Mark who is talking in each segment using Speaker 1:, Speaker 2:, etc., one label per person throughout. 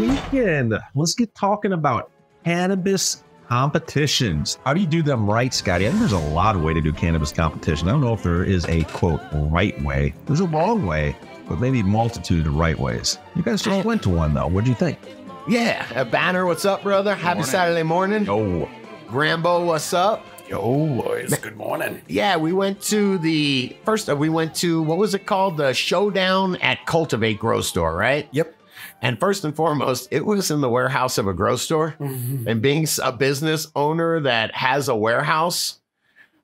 Speaker 1: weekend. Let's get talking about cannabis competitions. How do you do them right, Scotty? I think there's a lot of way to do cannabis competition. I don't know if there is a quote right way. There's a wrong way, but maybe multitude of right ways. You guys just went to one though. What do you think?
Speaker 2: Yeah, a banner. What's up, brother? Happy Saturday morning.
Speaker 1: Oh,
Speaker 2: Grambo, what's up?
Speaker 3: Yo, boys, good morning.
Speaker 2: Yeah, we went to the first. uh, We went to what was it called? The Showdown at Cultivate Grow Store, right?
Speaker 3: Yep.
Speaker 2: And first and foremost, it was in the warehouse of a grow store. And being a business owner that has a warehouse,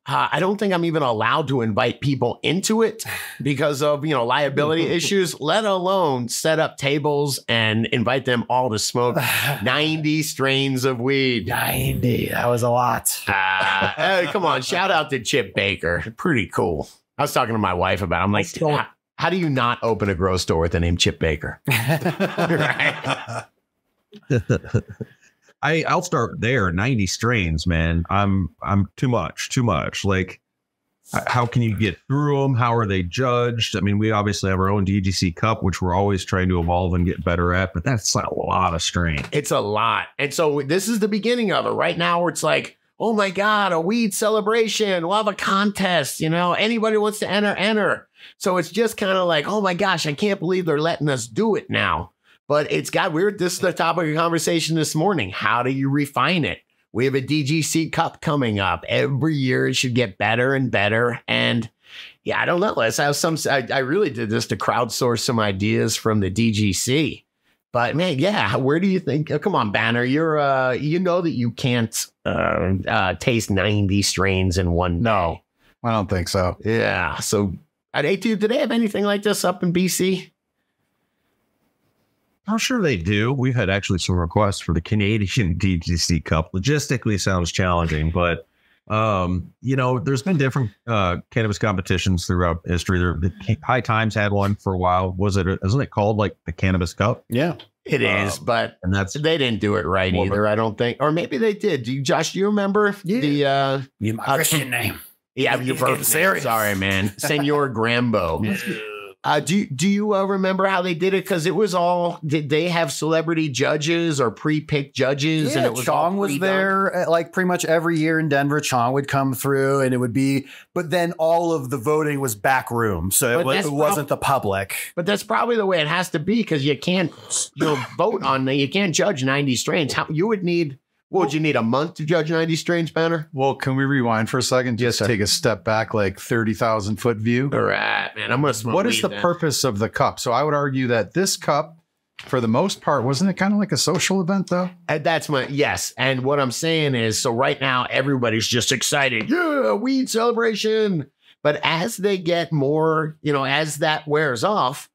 Speaker 2: uh, I don't think I'm even allowed to invite people into it because of you know liability issues. Let alone set up tables and invite them all to smoke 90 strains of weed.
Speaker 3: 90. That was a lot.
Speaker 2: Uh, hey, come on, shout out to Chip Baker. Pretty cool. I was talking to my wife about. It. I'm like, how, how do you not open a grow store with the name Chip Baker? right?
Speaker 1: I I'll start there. 90 strains, man. I'm I'm too much, too much. Like how can you get through them? How are they judged? I mean, we obviously have our own DGC Cup, which we're always trying to evolve and get better at, but that's a lot of strain.
Speaker 2: It's a lot. And so this is the beginning of it. Right now, it's like, oh my God, a weed celebration. We'll have a contest. You know, anybody wants to enter, enter. So it's just kind of like, oh my gosh, I can't believe they're letting us do it now. But it's got weird. This is the topic of conversation this morning. How do you refine it? We have a DGC Cup coming up. Every year it should get better and better. And yeah, I don't know. Have some. I, I really did this to crowdsource some ideas from the DGC. But man, yeah, where do you think? oh, come on, Banner, you're uh, you know that you can't uh, uh taste ninety strains in one.
Speaker 3: No, I don't think so.
Speaker 2: Yeah. So at AT, do they have anything like this up in BC?
Speaker 1: I'm sure they do. We've had actually some requests for the Canadian DGC Cup. Logistically sounds challenging, but um, you know, there's been different uh, cannabis competitions throughout history. There, the High Times had one for a while. Was it? Isn't it called like the Cannabis Cup?
Speaker 3: Yeah.
Speaker 2: It is,
Speaker 1: Um,
Speaker 2: but
Speaker 1: And that's
Speaker 2: they didn't do it right
Speaker 1: Well,
Speaker 2: either. I don't think, or maybe they did. Do you, Josh? Do you remember
Speaker 3: Yeah.
Speaker 2: the? uh
Speaker 3: You my
Speaker 2: Uh,
Speaker 3: Christian name.
Speaker 2: Yeah,
Speaker 3: He's
Speaker 2: your
Speaker 3: getting
Speaker 2: birth.
Speaker 3: serious.
Speaker 2: Sorry, man, Senor Grambo. Uh, do you- do you uh, remember how they did it? Because it was all did they have celebrity judges or pre-picked judges?
Speaker 3: Yeah,
Speaker 2: and it was
Speaker 3: Chong was there uh, like pretty much every year in Denver. Chong would come through and it would be, but then all of the voting was back room. So
Speaker 2: But
Speaker 3: it, wa-
Speaker 2: that's
Speaker 3: it wasn't the public.
Speaker 2: But that's probably the way it has to be because you can't you know vote on the you can't judge ninety strains. How you would need what would you need a month to judge ninety strains, Banner?
Speaker 4: Well, can we rewind for a second? Just
Speaker 2: sir.
Speaker 4: take a step back, like 30,000 foot view.
Speaker 2: All right, man. I'm gonna smoke.
Speaker 4: What is the
Speaker 2: then.
Speaker 4: purpose of the cup? So I would argue that this cup, for the most part, wasn't it kind of like a social event though?
Speaker 2: And that's my yes. And what I'm saying is, so right now everybody's just excited. Yeah, weed celebration. But as they get more, you know, as that wears off,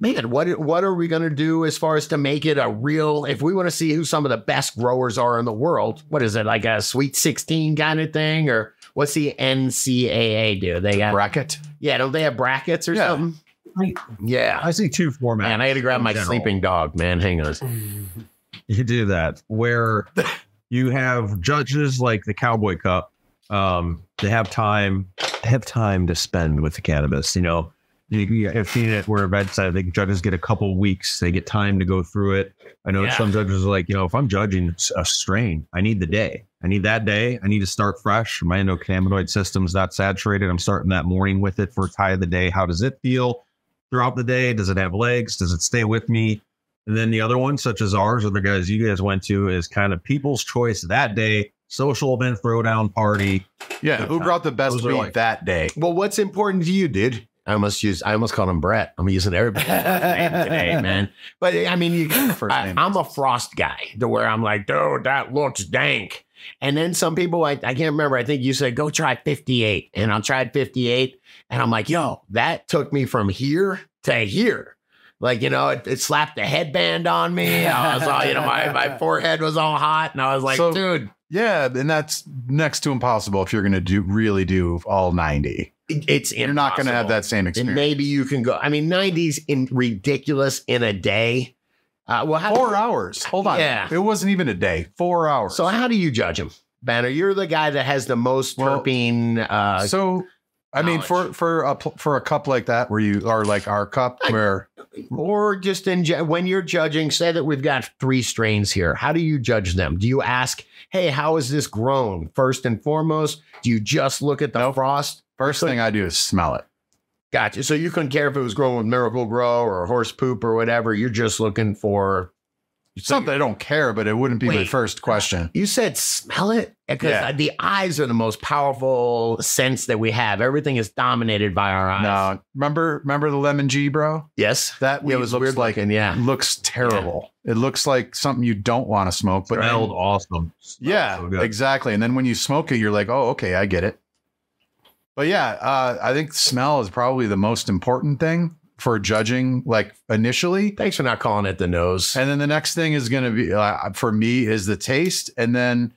Speaker 2: man, what what are we gonna do as far as to make it a real? If we want to see who some of the best growers are in the world, what is it like a Sweet 16 kind of thing, or what's the NCAA do? They got
Speaker 4: Bracket.
Speaker 2: yeah, don't they have brackets or
Speaker 4: Yeah.
Speaker 2: something?
Speaker 1: I-
Speaker 2: Yeah.
Speaker 1: I see two formats.
Speaker 2: Man, I had to grab my
Speaker 1: general.
Speaker 2: sleeping dog, man. Hang on.
Speaker 1: You do that where you have judges like the Cowboy Cup. Um, they have time, they have time to spend with the cannabis. You know, you, you have seen it where events I think judges get a couple weeks. They get time to go through it. I know
Speaker 2: Yeah.
Speaker 1: some judges are like, you know, if I'm judging a strain, I need the day. I need that day. I need to start fresh. My endocannabinoid system's not saturated. I'm starting that morning with it for tie of the day. How does it feel throughout the day? Does it have legs? Does it stay with me? And then the other one, such as ours or the guys you guys went to, is kind of people's choice that day, social event, throwdown party.
Speaker 4: Yeah. Who brought the best
Speaker 1: Those
Speaker 4: weed
Speaker 1: like-
Speaker 4: that day?
Speaker 2: Well, what's important to you, dude? I almost use I almost called him Brett. I'm using everybody today, man. But I mean, you,
Speaker 4: First
Speaker 2: I,
Speaker 4: name.
Speaker 2: I'm a frost guy to where I'm like, dude, that looks dank. And then some people, I, I can't remember. I think you said go try 58, and I tried 58, and I'm like, yo, that took me from here to here. Like you know, it, it slapped the headband on me. I was all, you know, my, my forehead was all hot, and I was like,
Speaker 4: So-
Speaker 2: dude,
Speaker 4: Yeah, and that's next to impossible if you're going to do really do all 90.
Speaker 2: It- it's
Speaker 4: You're not going to have that same experience.
Speaker 2: And maybe you can go. I mean, 90s in ridiculous in a day. Uh, well, how,
Speaker 4: Four hours. Hold on.
Speaker 2: Yeah.
Speaker 4: It wasn't even a day. Four hours.
Speaker 2: so how do you judge them, Banner? You're the guy that has the most
Speaker 4: Well,
Speaker 2: terpene. Uh,
Speaker 4: so I mean,
Speaker 2: knowledge.
Speaker 4: for for a for a cup like that, where you are like our cup,
Speaker 2: I-
Speaker 4: where
Speaker 2: or just in when you're judging, say that we've got three strains here. How do you judge them? Do you ask, "Hey, how is this grown?" First and foremost, do you just look at the
Speaker 4: Nope.
Speaker 2: frost?
Speaker 4: First thing I do is smell it.
Speaker 2: Gotcha. So you couldn't care if it was grown with Miracle-Gro or horse poop or whatever. You're just looking for.
Speaker 4: It's not that I don't care, but it wouldn't be my first question.
Speaker 2: You said smell it because
Speaker 4: Yeah.
Speaker 2: the eyes are the most powerful sense that we have. Everything is dominated by our eyes.
Speaker 4: No, remember remember the lemon G, bro?
Speaker 2: Yes.
Speaker 4: That
Speaker 2: Yeah, it was
Speaker 4: looks
Speaker 2: weird
Speaker 4: like
Speaker 2: looking. Yeah.
Speaker 4: looks terrible. It looks like something you don't want to smoke, but
Speaker 1: Smelled awesome. Smelled
Speaker 4: yeah,
Speaker 1: so
Speaker 4: exactly. And then when you smoke it, you're like, oh, okay, I get it. But yeah, uh, I think smell is probably the most important thing for judging, like initially.
Speaker 2: Thanks for not calling it the nose.
Speaker 4: And then the next thing is going to be uh, for me is the taste. And then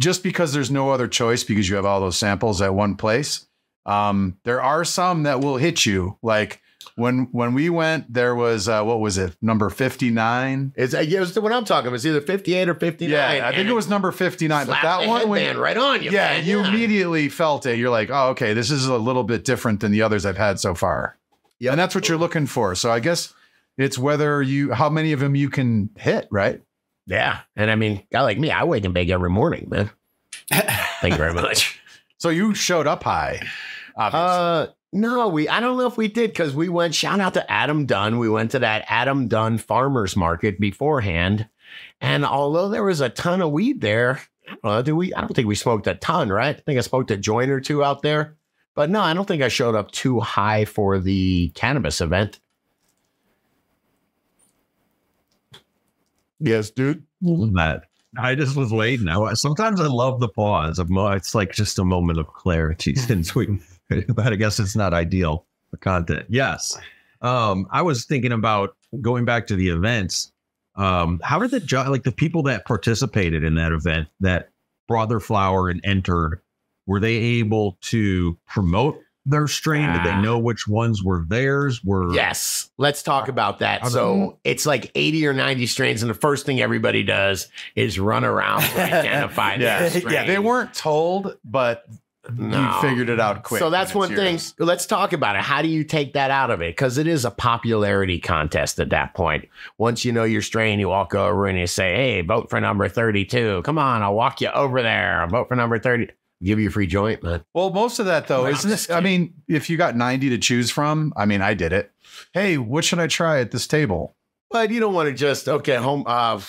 Speaker 4: just because there's no other choice because you have all those samples at one place, um, there are some that will hit you. Like when when we went, there was uh, what was it, number fifty nine?
Speaker 2: It's, uh, yeah, it's what I'm talking about. It's either 58 or 59.
Speaker 4: Yeah, I think it was number fifty nine. But that one, when,
Speaker 2: right on you.
Speaker 4: yeah,
Speaker 2: man.
Speaker 4: you immediately felt it. You're like, oh, okay, this is a little bit different than the others I've had so far.
Speaker 2: Yeah,
Speaker 4: And that's what you're looking for. So I guess it's whether you how many of them you can hit, right?
Speaker 2: Yeah. And I mean, guy like me, I wake and bake every morning, man. Thank you very much.
Speaker 4: So you showed up high. Obviously.
Speaker 2: Uh, no, we, I don't know if we did because we went, shout out to Adam Dunn. We went to that Adam Dunn farmer's market beforehand. And although there was a ton of weed there, uh, do we, I don't think we smoked a ton, right? I think I smoked a joint or two out there. But no, I don't think I showed up too high for the cannabis event. Yes, dude.
Speaker 1: that. I just was waiting. I, sometimes I love the pause. Of It's like just a moment of clarity since we, but I guess it's not ideal for content. Yes. Um, I was thinking about going back to the events. Um, how did the ju- like the people that participated in that event that brought their flower and entered, were they able to promote their strain? Did they
Speaker 2: Ah.
Speaker 1: know which ones were theirs? Were
Speaker 2: Yes, let's talk about that. So it's like 80 or 90 strains, and the first thing everybody does is run around to identify
Speaker 4: yeah,
Speaker 2: their strain.
Speaker 4: yeah, they weren't told, but
Speaker 2: No.
Speaker 4: you figured it out quick.
Speaker 2: So that's one thing.
Speaker 4: yours.
Speaker 2: Let's talk about it. How do you take that out of it? Because it is a popularity contest at that point. Once you know your strain, you walk over and you say, "Hey, vote for number 32. Come on, I'll walk you over there. I'll vote for number 30. Give you a free joint, man.
Speaker 4: Well, most of that though,
Speaker 2: Well,
Speaker 4: isn't
Speaker 2: just
Speaker 4: it? I mean, if you got 90 to choose from, I mean, I did it. Hey, what should I try at this table?
Speaker 2: But you don't want to just okay, home. Uh,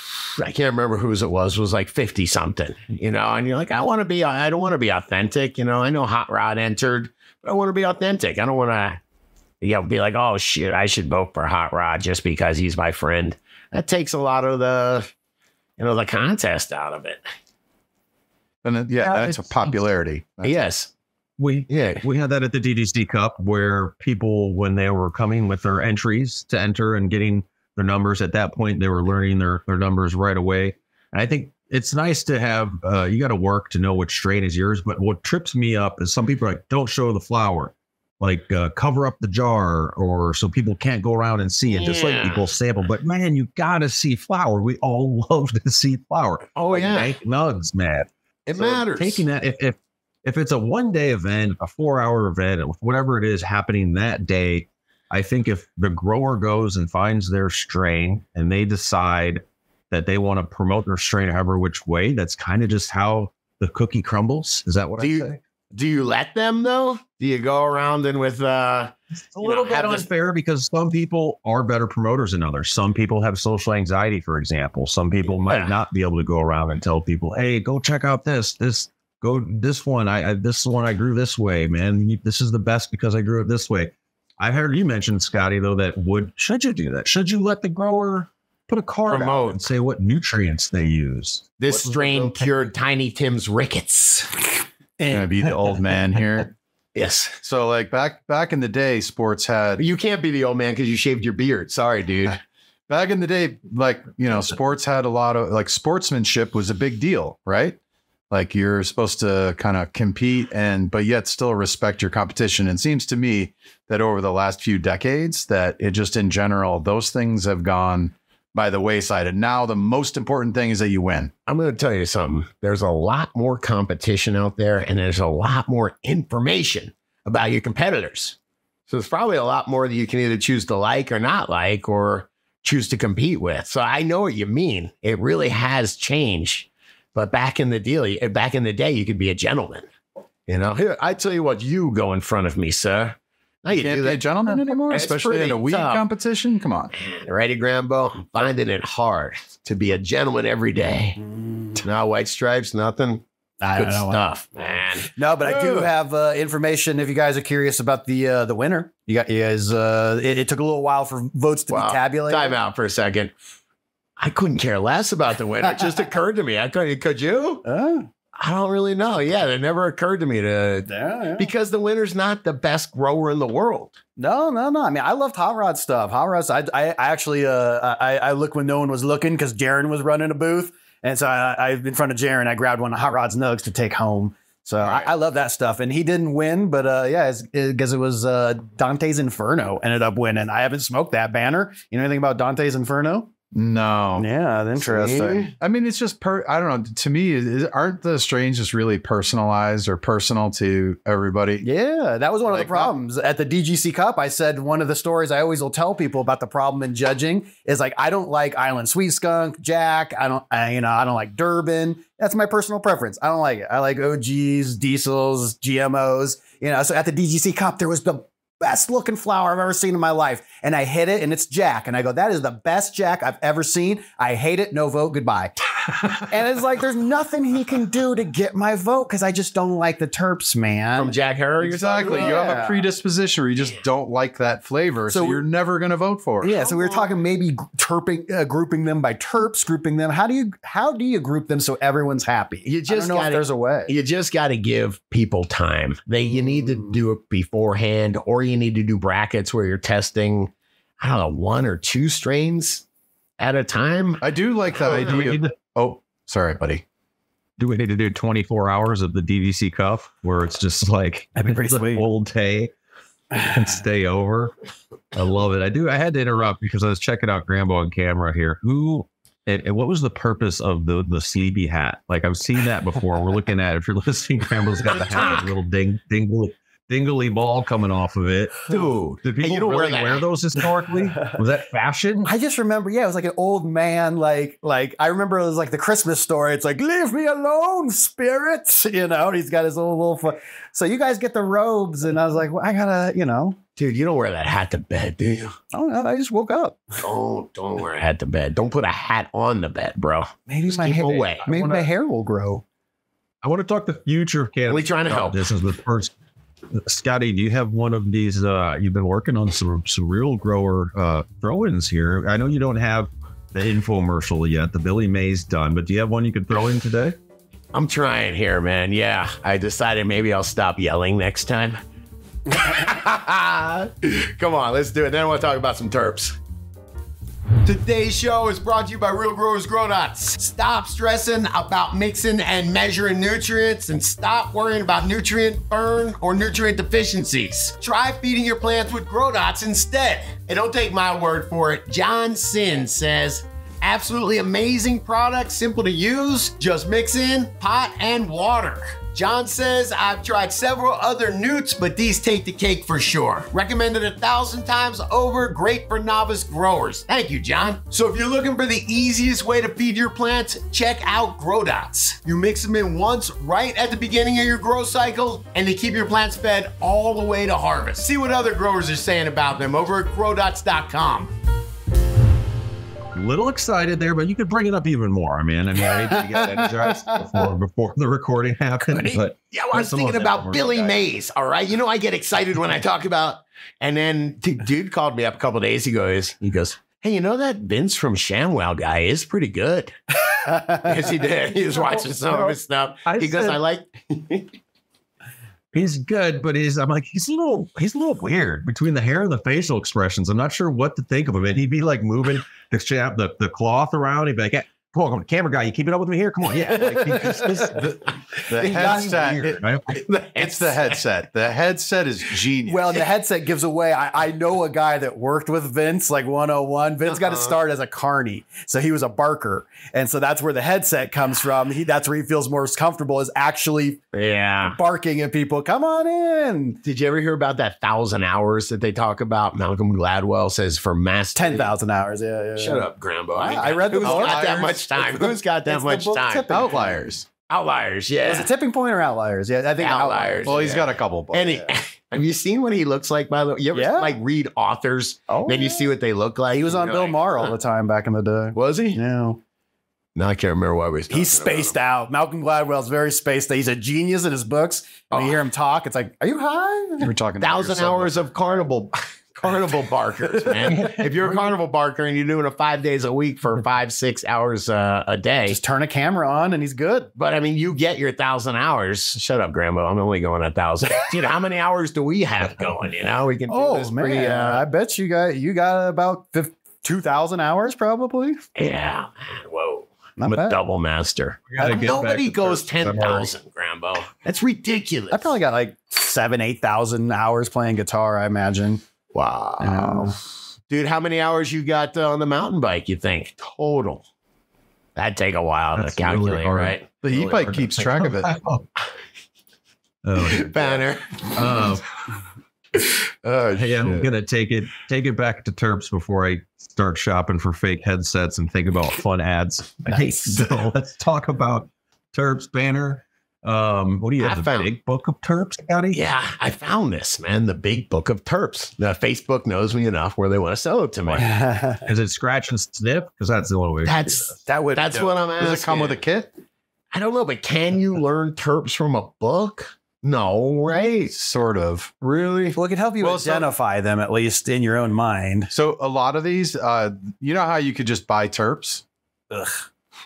Speaker 2: I can't remember whose it was. It was like fifty something, you know. And you're like, I want to be. I don't want to be authentic, you know. I know Hot Rod entered, but I want to be authentic. I don't want to, you know, be like, oh shit, I should vote for Hot Rod just because he's my friend. That takes a lot of the, you know, the contest out of it.
Speaker 4: And then, yeah,
Speaker 1: Yeah,
Speaker 4: that's a popularity. That's-
Speaker 2: yes,
Speaker 1: we
Speaker 2: yeah,
Speaker 1: We had that at the DGC Cup where people, when they were coming with their entries to enter and getting their numbers at that point, they were learning their, their numbers right away. And I think it's nice to have, uh, you got to work to know which strain is yours. But what trips me up is some people are like, don't show the flower, like uh, cover up the jar or so people can't go around and see it, just let
Speaker 2: Yeah.
Speaker 1: people sample. But man, you got to see flower. We all love to see flower.
Speaker 2: oh
Speaker 1: Like
Speaker 2: yeah,
Speaker 1: Bank nugs, man.
Speaker 2: it
Speaker 1: So
Speaker 2: matters.
Speaker 1: Taking that if if if it's a one day event, a four hour event, whatever it is happening that day, I think if the grower goes and finds their strain and they decide that they want to promote their strain however which way, that's kind of just how the cookie crumbles. Is that what
Speaker 2: Do
Speaker 1: I
Speaker 2: you-
Speaker 1: say?
Speaker 2: Do you let them though? Do you go around and with uh?
Speaker 1: It's a little
Speaker 2: know,
Speaker 1: bit
Speaker 2: have this-
Speaker 1: unfair because some people are better promoters than others. Some people have social anxiety, for example. Some people might
Speaker 2: Yeah.
Speaker 1: not be able to go around and tell people, "Hey, go check out this. This go this one. I, I this one I grew this way, man. This is the best because I grew it this way." I heard you mention Scotty though that would should you do that? Should you let the grower put a card out and say what nutrients they use?
Speaker 2: This
Speaker 1: What
Speaker 2: strain
Speaker 1: real-
Speaker 2: cured Tiny Tim's rickets.
Speaker 4: Gonna be the old man here.
Speaker 2: Yes.
Speaker 4: So like back back in the day, sports had
Speaker 2: You can't be the old man because you shaved your beard. Sorry, dude.
Speaker 4: back in the day, like you know, sports had a lot of like sportsmanship was a big deal, right? Like you're supposed to kind of compete and but yet still respect your competition. And it seems to me that over the last few decades, that it just in general, those things have gone by the wayside. And now the most important thing is that you win.
Speaker 2: I'm going to tell you something. There's a lot more competition out there, and there's a lot more information about your competitors. So there's probably a lot more that you can either choose to like or not like or choose to compete with. So I know what you mean. It really has changed. But back in the deal, back in the day, you could be a gentleman. You know, here, I tell you what, you go in front of me, sir. Now you
Speaker 4: Can't
Speaker 2: do
Speaker 4: be a gentleman anymore,
Speaker 2: It's
Speaker 4: especially in a weed
Speaker 2: tough.
Speaker 4: competition. Come on.
Speaker 2: Ready, Grambo? I'm finding it hard to be a gentleman every day. No white stripes, nothing.
Speaker 3: I
Speaker 2: Good
Speaker 3: don't know.
Speaker 2: stuff, man.
Speaker 3: No, but I do have uh, information if you guys are curious about the uh, the winner. You got you guys. Uh, it, it took a little while for votes to
Speaker 2: Wow.
Speaker 3: be tabulated.
Speaker 2: Time out for a second. I couldn't care less about the winner. It just occurred to me. I could, could you?
Speaker 3: Oh,
Speaker 2: I don't really know. Yeah, it never occurred to me to
Speaker 3: yeah, yeah.
Speaker 2: because the winner's not the best grower in the world.
Speaker 3: No, no, no. I mean, I loved hot rod stuff. Hot rods. I, I, I actually, uh, I, I looked when no one was looking because Jaron was running a booth, and so I, I, in front of Jaron, I grabbed one of Hot Rod's nugs to take home. So
Speaker 2: Right.
Speaker 3: I, I love that stuff. And he didn't win, but uh, yeah, because it, was uh, Dante's Inferno ended up winning. I haven't smoked that banner. You know anything about Dante's Inferno?
Speaker 4: No.
Speaker 3: Yeah, interesting.
Speaker 2: See?
Speaker 4: I mean, it's just per. I don't know. To me, is, aren't the strains just really personalized or personal to everybody?
Speaker 3: Yeah, that was one of the problems at the DGC Cup. I said one of the stories I always will tell people about the problem in judging is like I don't like Island Sweet Skunk, Jack. I don't, I, you know, I don't like Durban. That's my personal preference. I don't like it. I like OGs, diesels, GMOs. You know, so at the DGC Cup there was the best looking flower I've ever seen in my life, and I hit it, and it's Jack, and I go, that is the best Jack I've ever seen. I hate it. No vote. Goodbye. and it's like there's nothing he can do to get my vote because I just don't like the terps, man.
Speaker 2: From Jack Herer, you're talking
Speaker 4: Exactly.
Speaker 2: about?
Speaker 4: You have a predisposition where you just don't like that flavor, so,
Speaker 3: So-
Speaker 4: you're never going to vote for it.
Speaker 3: Yeah, so we were talking maybe terping, uh, grouping them by terps, grouping them. How do you how do you group them so everyone's happy?
Speaker 2: You
Speaker 3: I
Speaker 2: just
Speaker 3: don't know if
Speaker 2: gotta-
Speaker 3: there's a way.
Speaker 2: You just got to give people time. They you need to do it beforehand, or you need to do brackets where you're testing. I don't know one or two strains at a time.
Speaker 4: I do like that
Speaker 1: oh,
Speaker 4: idea.
Speaker 1: need to,
Speaker 4: Oh, sorry, buddy.
Speaker 1: do we need to do 24 hours of the DGC Cup where it's just like
Speaker 3: That'd be pretty
Speaker 1: the
Speaker 3: sweet.
Speaker 1: whole day and stay over? I love it. I do. I had to interrupt because I was checking out Grambo on camera here. Who and, and what was the purpose of the the CB hat? Like I've seen that before. We're looking at if you're listening, Grambo's got the hat, a little ding dingle dingly ball coming off of it.
Speaker 2: Dude,
Speaker 1: Did people
Speaker 2: you don't wear
Speaker 1: really
Speaker 2: that.
Speaker 1: wear those historically? Was that fashion?
Speaker 3: I just remember, yeah, it was like an old man, like, like I remember it was like the Christmas story. It's like, leave me alone, spirit. You know, he's got his old little foot. So you guys get the robes, and I was like, well, I gotta, you know,
Speaker 2: dude, you don't wear that hat to bed, do you?
Speaker 3: I don't know. I just woke up.
Speaker 2: Don't don't wear a hat to bed. Don't put a hat on the bed, bro.
Speaker 3: Maybe
Speaker 2: Just
Speaker 3: my hair,
Speaker 2: away.
Speaker 3: maybe
Speaker 1: wanna-
Speaker 3: my hair will grow.
Speaker 1: I want to talk the future of cannabis.
Speaker 2: Only trying to help.
Speaker 1: This is the first. Scotty, do you have one of these? Uh, you've been working on some some real grower uh, throw-ins here. I know you don't have the infomercial yet. The Billy Mays done, but do you have one you could throw in today?
Speaker 2: I'm trying here, man. Yeah, I decided maybe I'll stop yelling next time. Come on, let's do it. Then I want to talk about some terps. Today's show is brought to you by Real Growers Grow Dots. Stop stressing about mixing and measuring nutrients and stop worrying about nutrient burn or nutrient deficiencies. Try feeding your plants with Grow Dots instead. And don't take my word for it. John Sin says, absolutely amazing product, simple to use. Just mix in pot and water. John says, I've tried several other nutes, but these take the cake for sure. Recommended a thousand times over, great for novice growers. Thank you, John. So if you're looking for the easiest way to feed your plants, check out Grow Dots. You mix them in once right at the beginning of your grow cycle, and they keep your plants fed all the way to harvest. See what other growers are saying about them over at growdots.com.
Speaker 1: Little excited there, but you could bring it up even more. I mean, I mean, I need to get energized before before the recording happened. But
Speaker 2: Yeah, well, I was thinking about Billy. Mays. All right, you know I get excited when I talk about. And then dude called me up a couple days ago. He goes, "Hey, you know that Vince from ShamWow guy is pretty good." yes, he did. He was watching some of his stuff.
Speaker 1: I
Speaker 2: he goes,
Speaker 1: said-
Speaker 2: "I like."
Speaker 1: He's good, but he's I'm like he's a little he's a little weird between the hair and the facial expressions. I'm not sure what to think of him. And he'd be like moving the the, the cloth around. He'd be like, "Hey, come on, come camera guy, you keep it up with me here. Come on, yeah. Like, he just- this- the-
Speaker 4: The
Speaker 2: It's
Speaker 4: headset.
Speaker 2: weird.
Speaker 4: it-
Speaker 1: Right?
Speaker 4: it's the headset. The headset is genius.
Speaker 3: Well, the headset gives away. I, I know a guy that worked with Vince, like 101. Vince got to
Speaker 2: Uh-huh.
Speaker 3: start as a carny. So he was a barker. And so that's where the headset comes from. He, that's where he feels most comfortable is actually
Speaker 2: Yeah.
Speaker 3: barking at people. Come on in.
Speaker 2: Did you ever hear about that thousand hours that they talk about? Malcolm Gladwell says for mass
Speaker 3: 10,000 hours. Yeah, yeah.
Speaker 2: Shut
Speaker 3: yeah.
Speaker 2: up, Grambo.
Speaker 3: I- I read the
Speaker 2: Who's
Speaker 3: book.
Speaker 2: got that much time?
Speaker 3: The-
Speaker 2: Who's got that
Speaker 3: it's the
Speaker 2: much
Speaker 3: book
Speaker 2: time?
Speaker 3: tipping.
Speaker 4: Outliers.
Speaker 2: Outliers,
Speaker 3: yeah.
Speaker 2: yeah.
Speaker 3: it tipping point or outliers? Yeah, I think
Speaker 2: Outliers.
Speaker 4: Well, he's
Speaker 2: Yeah.
Speaker 4: got a couple. Books.
Speaker 2: And he, have you seen what he looks like? By the way, you ever
Speaker 3: Yeah.
Speaker 2: like read authors?
Speaker 3: Oh,
Speaker 2: then you see what they look like.
Speaker 3: He was on Bill
Speaker 2: like,
Speaker 3: Maher all
Speaker 2: huh.
Speaker 3: the time back in the day.
Speaker 2: Was he?
Speaker 3: Yeah.
Speaker 2: No, I can't remember why we.
Speaker 3: He's
Speaker 2: talking about
Speaker 3: spaced
Speaker 2: him.
Speaker 3: out. Malcolm Gladwell's very spaced out. He's a genius in his books. When
Speaker 2: Oh.
Speaker 3: you hear him talk, it's like, are you high?
Speaker 4: We're talking
Speaker 2: Thousand
Speaker 4: yourself.
Speaker 2: hours of carnival. Carnival barkers, man. if you're a carnival barker and you're doing it five days a week for five, six hours uh, a day,
Speaker 3: Just turn a camera on and he's good.
Speaker 2: But I mean, you get your thousand hours. Shut up, Grambo. I'm only going a thousand. you know, how many hours do we have going? You know, we can do
Speaker 3: Oh man,
Speaker 2: pretty.
Speaker 3: I
Speaker 2: Uh,
Speaker 3: bet you got you got about two thousand hours probably.
Speaker 2: yeah, man. Whoa.
Speaker 3: Not
Speaker 2: I'm a
Speaker 3: bad.
Speaker 2: double master.
Speaker 1: We gotta get back
Speaker 2: Nobody goes
Speaker 1: already-
Speaker 2: 10,000, Grambo. That's ridiculous.
Speaker 3: I probably got like seven, eight thousand hours playing guitar. I imagine.
Speaker 2: Wow.
Speaker 3: Yeah.
Speaker 2: Dude, how many hours you got uh, on the mountain bike, you think? Total. That'd take a while
Speaker 1: That's
Speaker 2: to
Speaker 1: really
Speaker 2: calculate,
Speaker 1: hard.
Speaker 2: right?
Speaker 4: The
Speaker 1: Really
Speaker 4: e-bike
Speaker 1: hard
Speaker 4: keeps track of it.
Speaker 1: Oh,
Speaker 2: Banner.
Speaker 1: uh,
Speaker 2: Oh,
Speaker 1: hey, I'm gonna take it take it back to Terps before I start shopping for fake headsets and think about fun ads. Okay, so let's talk about Terps banner. Um, what do you
Speaker 2: I
Speaker 1: have? The
Speaker 2: found-
Speaker 1: big book of Terps, Scotty?
Speaker 2: Yeah, I found this, man. The big book of Terps. The Facebook knows me enough where they want to sell it to me.
Speaker 1: Is it scratch and sniff? Because that's the only way.
Speaker 2: That's
Speaker 3: that would
Speaker 2: that's what I'm asking.
Speaker 4: Does it come with a kit?
Speaker 2: I don't know, but can you learn Terps from a book? No, right?
Speaker 4: Sort of.
Speaker 2: Really?
Speaker 3: well, it can help you
Speaker 4: Well, so-
Speaker 3: identify them at least in your own mind.
Speaker 4: So a lot of these, uh, you know how you could just buy terps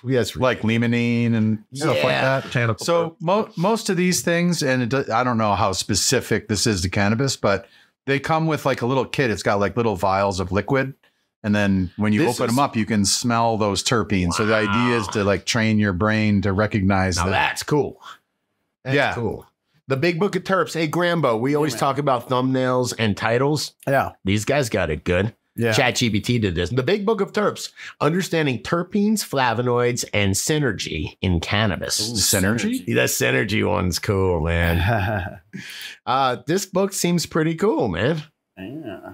Speaker 2: Yes.
Speaker 4: like limonene and stuff like that.
Speaker 1: Botanical
Speaker 4: So mo- most of these things, and it do- I don't know how specific this is to cannabis, but they come with like a little kit. It's got like little vials of liquid. And then when you
Speaker 2: This
Speaker 4: open
Speaker 2: is-
Speaker 4: them up, you can smell those terpenes. So the idea is to like train your brain to recognize
Speaker 2: Now
Speaker 4: that.
Speaker 2: that's cool. That's
Speaker 4: Yeah.
Speaker 2: cool. The big book of Terps. Hey, Grambo, we always
Speaker 3: man.
Speaker 2: talk about thumbnails and titles.
Speaker 3: Yeah,
Speaker 2: These guys got it good.
Speaker 3: Yeah.
Speaker 2: ChatGPT did this. The Big Book of Terps, understanding terpenes, flavonoids, and synergy in cannabis.
Speaker 4: Synergy?
Speaker 2: The synergy one's cool, man. Uh, this book seems pretty cool, man.
Speaker 3: yeah.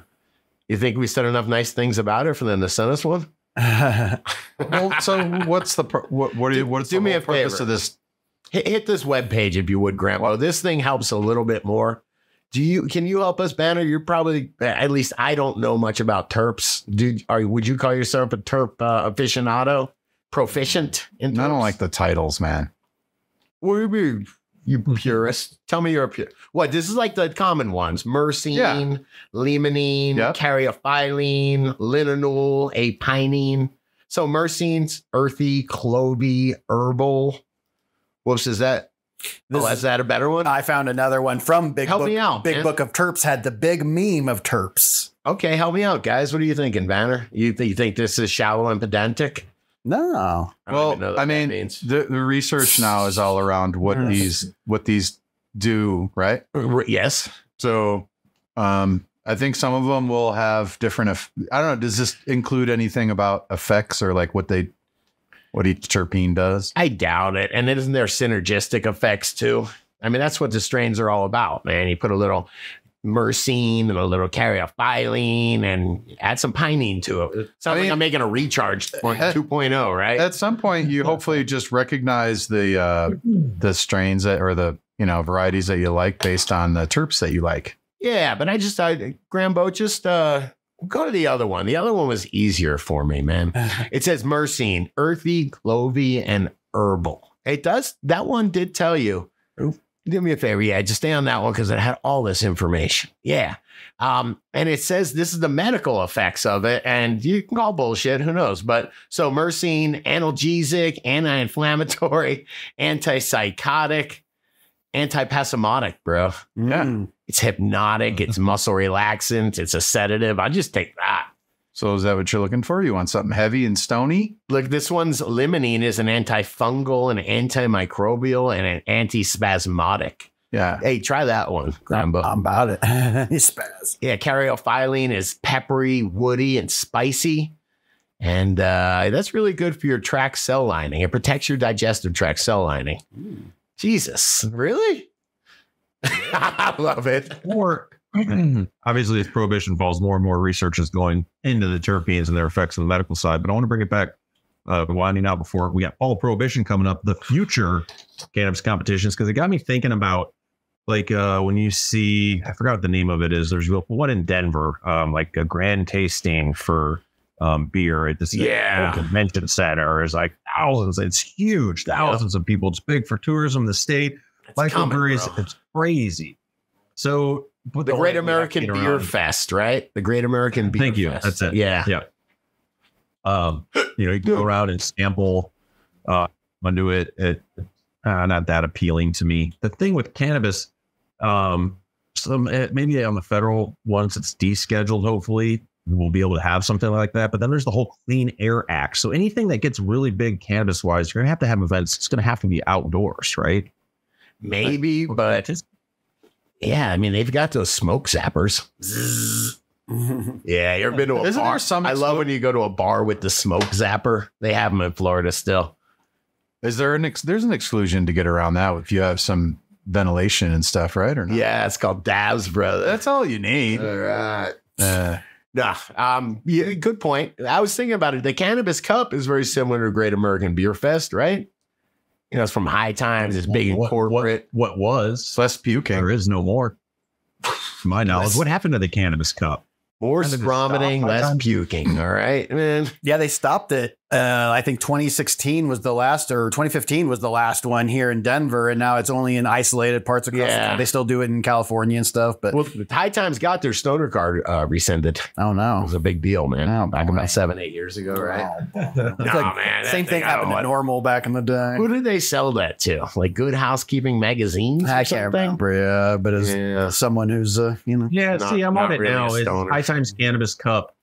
Speaker 2: You think we said enough nice things about it for them to send us one?
Speaker 4: well, so what's the pro- what? What
Speaker 2: Do-
Speaker 4: do, what's
Speaker 2: do
Speaker 4: the
Speaker 2: me
Speaker 4: whole
Speaker 2: a
Speaker 4: purpose
Speaker 2: favor.
Speaker 4: of this?
Speaker 2: Hit, hit this webpage if you would, Grandpa. This thing helps a little bit more. Do you? Can you help us, Banner? You're probably at least I don't know much about terps. Do are would you call yourself a terp uh, aficionado, proficient in?
Speaker 4: I don't like the titles, man.
Speaker 2: What do you mean? You purist. Tell me you're a purist. What? This is like the common ones: myrcene,
Speaker 4: Yeah.
Speaker 2: limonene,
Speaker 4: Yep.
Speaker 2: caryophyllene, linalool, apinene. So myrcene's earthy, clovey, herbal. Whoops, is that?
Speaker 3: This
Speaker 2: oh,
Speaker 3: is-
Speaker 2: is that a better one?
Speaker 3: I found another one from Big
Speaker 2: Help
Speaker 3: Book.
Speaker 2: me out,
Speaker 3: Big
Speaker 2: man.
Speaker 3: Book of Terps had the big meme of Terps.
Speaker 2: okay, help me out, guys. What are you thinking, Banner? You, th- you think this is shallow and pedantic?
Speaker 3: No,
Speaker 2: I don't know
Speaker 4: Well, I mean,
Speaker 2: means.
Speaker 4: the, the research now is all around what
Speaker 3: Mm.
Speaker 4: these what these do, right?
Speaker 2: R- yes.
Speaker 4: So, um, I think some of them will have different. eff- I don't know. Does this include anything about effects or like what they, what each terpene does?
Speaker 2: I doubt it. And isn't there synergistic effects too? I mean, that's what the strains are all about, man. You put a little myrcene and a little caryophyllene and add some pinene to it. It sounds
Speaker 4: I
Speaker 2: like
Speaker 4: mean-
Speaker 2: I'm making a recharge point
Speaker 4: Uh,
Speaker 2: 2.0, right?
Speaker 4: At some point, you hopefully just recognize the uh, the strains that or the you know varieties that you like based on the terps that you like.
Speaker 2: yeah, but I just, I, Grambo, just uh, go to the other one. The other one was easier for me, man. It says myrcene, earthy, clovey, and herbal. It does. That one did tell you. Do me a favor, yeah, just stay on that one because it had all this information. Yeah. Um, and it says this is the medical effects of it, and you can call bullshit, who knows? But so myrcene, analgesic, anti-inflammatory, antipsychotic, antipasimotic, bro.
Speaker 4: Yeah.
Speaker 3: Mm.
Speaker 2: It's hypnotic, it's muscle relaxant, it's a sedative. I just take that.
Speaker 4: So is that what you're looking for? You want something heavy and stony?
Speaker 2: Look, this one's limonene is an antifungal, an antimicrobial, and an antispasmodic.
Speaker 4: Yeah.
Speaker 2: Hey, try that one, Grambo.
Speaker 3: I'm about it. Spaz.
Speaker 2: yeah, caryophyllene is peppery, woody, and spicy. And uh, that's really good for your tract cell lining. It protects your digestive tract cell lining. Jesus, really? I love it.
Speaker 1: Or obviously, as prohibition falls, more and more research is going into the terpenes and their effects on the medical side. But I want to bring it back, uh, winding out before we got all prohibition coming up, the future cannabis competitions, because it got me thinking about like uh, when you see, I forgot what the name of it is. There's one in Denver, um, like a grand tasting for um, beer at this
Speaker 2: Yeah.
Speaker 1: convention center. Is like thousands. It's huge, thousands of people. It's big for tourism. The state
Speaker 2: It's coming,
Speaker 1: breweries,
Speaker 2: bro.
Speaker 1: it's crazy. So but
Speaker 2: the
Speaker 1: whole
Speaker 2: Great American Beer
Speaker 1: around-
Speaker 2: Fest, right? The Great American Beer
Speaker 1: Thank you.
Speaker 2: Fest.
Speaker 1: That's it.
Speaker 2: Yeah.
Speaker 1: Yeah. Um, you know, you can go around and sample uh onto it. It uh, not that appealing to me. The thing with cannabis, um, some eh, maybe on the federal once it's descheduled, hopefully we'll be able to have something like that. But then there's the whole Clean Air Act. So anything that gets really big cannabis wise, you're gonna have to have events. It's gonna have to be outdoors, right?
Speaker 2: Maybe, but
Speaker 1: Just-
Speaker 2: yeah, I mean, they've got those smoke zappers. Yeah, you ever been to a
Speaker 4: Isn't
Speaker 2: bar?
Speaker 4: there some
Speaker 2: I love when you go to a bar with the smoke zapper. They have them in Florida still.
Speaker 4: Is there an ex- there's an exclusion to get around that if you have some ventilation and stuff, right? Or not?
Speaker 2: Yeah, it's called Dabs, brother.
Speaker 4: That's all you need.
Speaker 2: all right.
Speaker 4: Uh,
Speaker 2: Nah, um, yeah, good point. I was thinking about it. The Cannabis Cup is very similar to Great American Beer Fest, right? You know, it's from High Times. It's big and
Speaker 1: What- what-
Speaker 2: corporate.
Speaker 1: What was
Speaker 4: it's less puking.
Speaker 1: There is no more. My knowledge, what happened to the cannabis cup?
Speaker 2: More
Speaker 1: How
Speaker 2: vomiting, less puking. All right, man.
Speaker 3: Yeah, they stopped it. Uh, I think 2016 was the last, or 2015 was the last one here in Denver, and now it's only in isolated parts of the
Speaker 2: Yeah.
Speaker 3: country. They still do it in California and stuff, but
Speaker 2: Well, the High Times got their stoner card uh, rescinded.
Speaker 3: I don't
Speaker 2: It was a big deal, man.
Speaker 3: Oh,
Speaker 2: Back
Speaker 3: boy.
Speaker 2: about seven, eight years ago, right?
Speaker 3: It's
Speaker 2: Nah,
Speaker 3: like-
Speaker 2: man,
Speaker 3: Same thing
Speaker 2: thing,
Speaker 3: happened
Speaker 2: know
Speaker 3: at
Speaker 2: what-
Speaker 3: normal back in the day.
Speaker 2: Who did they sell that to? Like Good Housekeeping magazines? or
Speaker 3: I can't
Speaker 2: something?
Speaker 3: remember, yeah, but as
Speaker 2: Yeah.
Speaker 3: someone who's, uh, you know,
Speaker 1: Yeah,
Speaker 2: Not-
Speaker 1: see, I'm on it
Speaker 2: really
Speaker 1: now. It's. High Times Cannabis Cup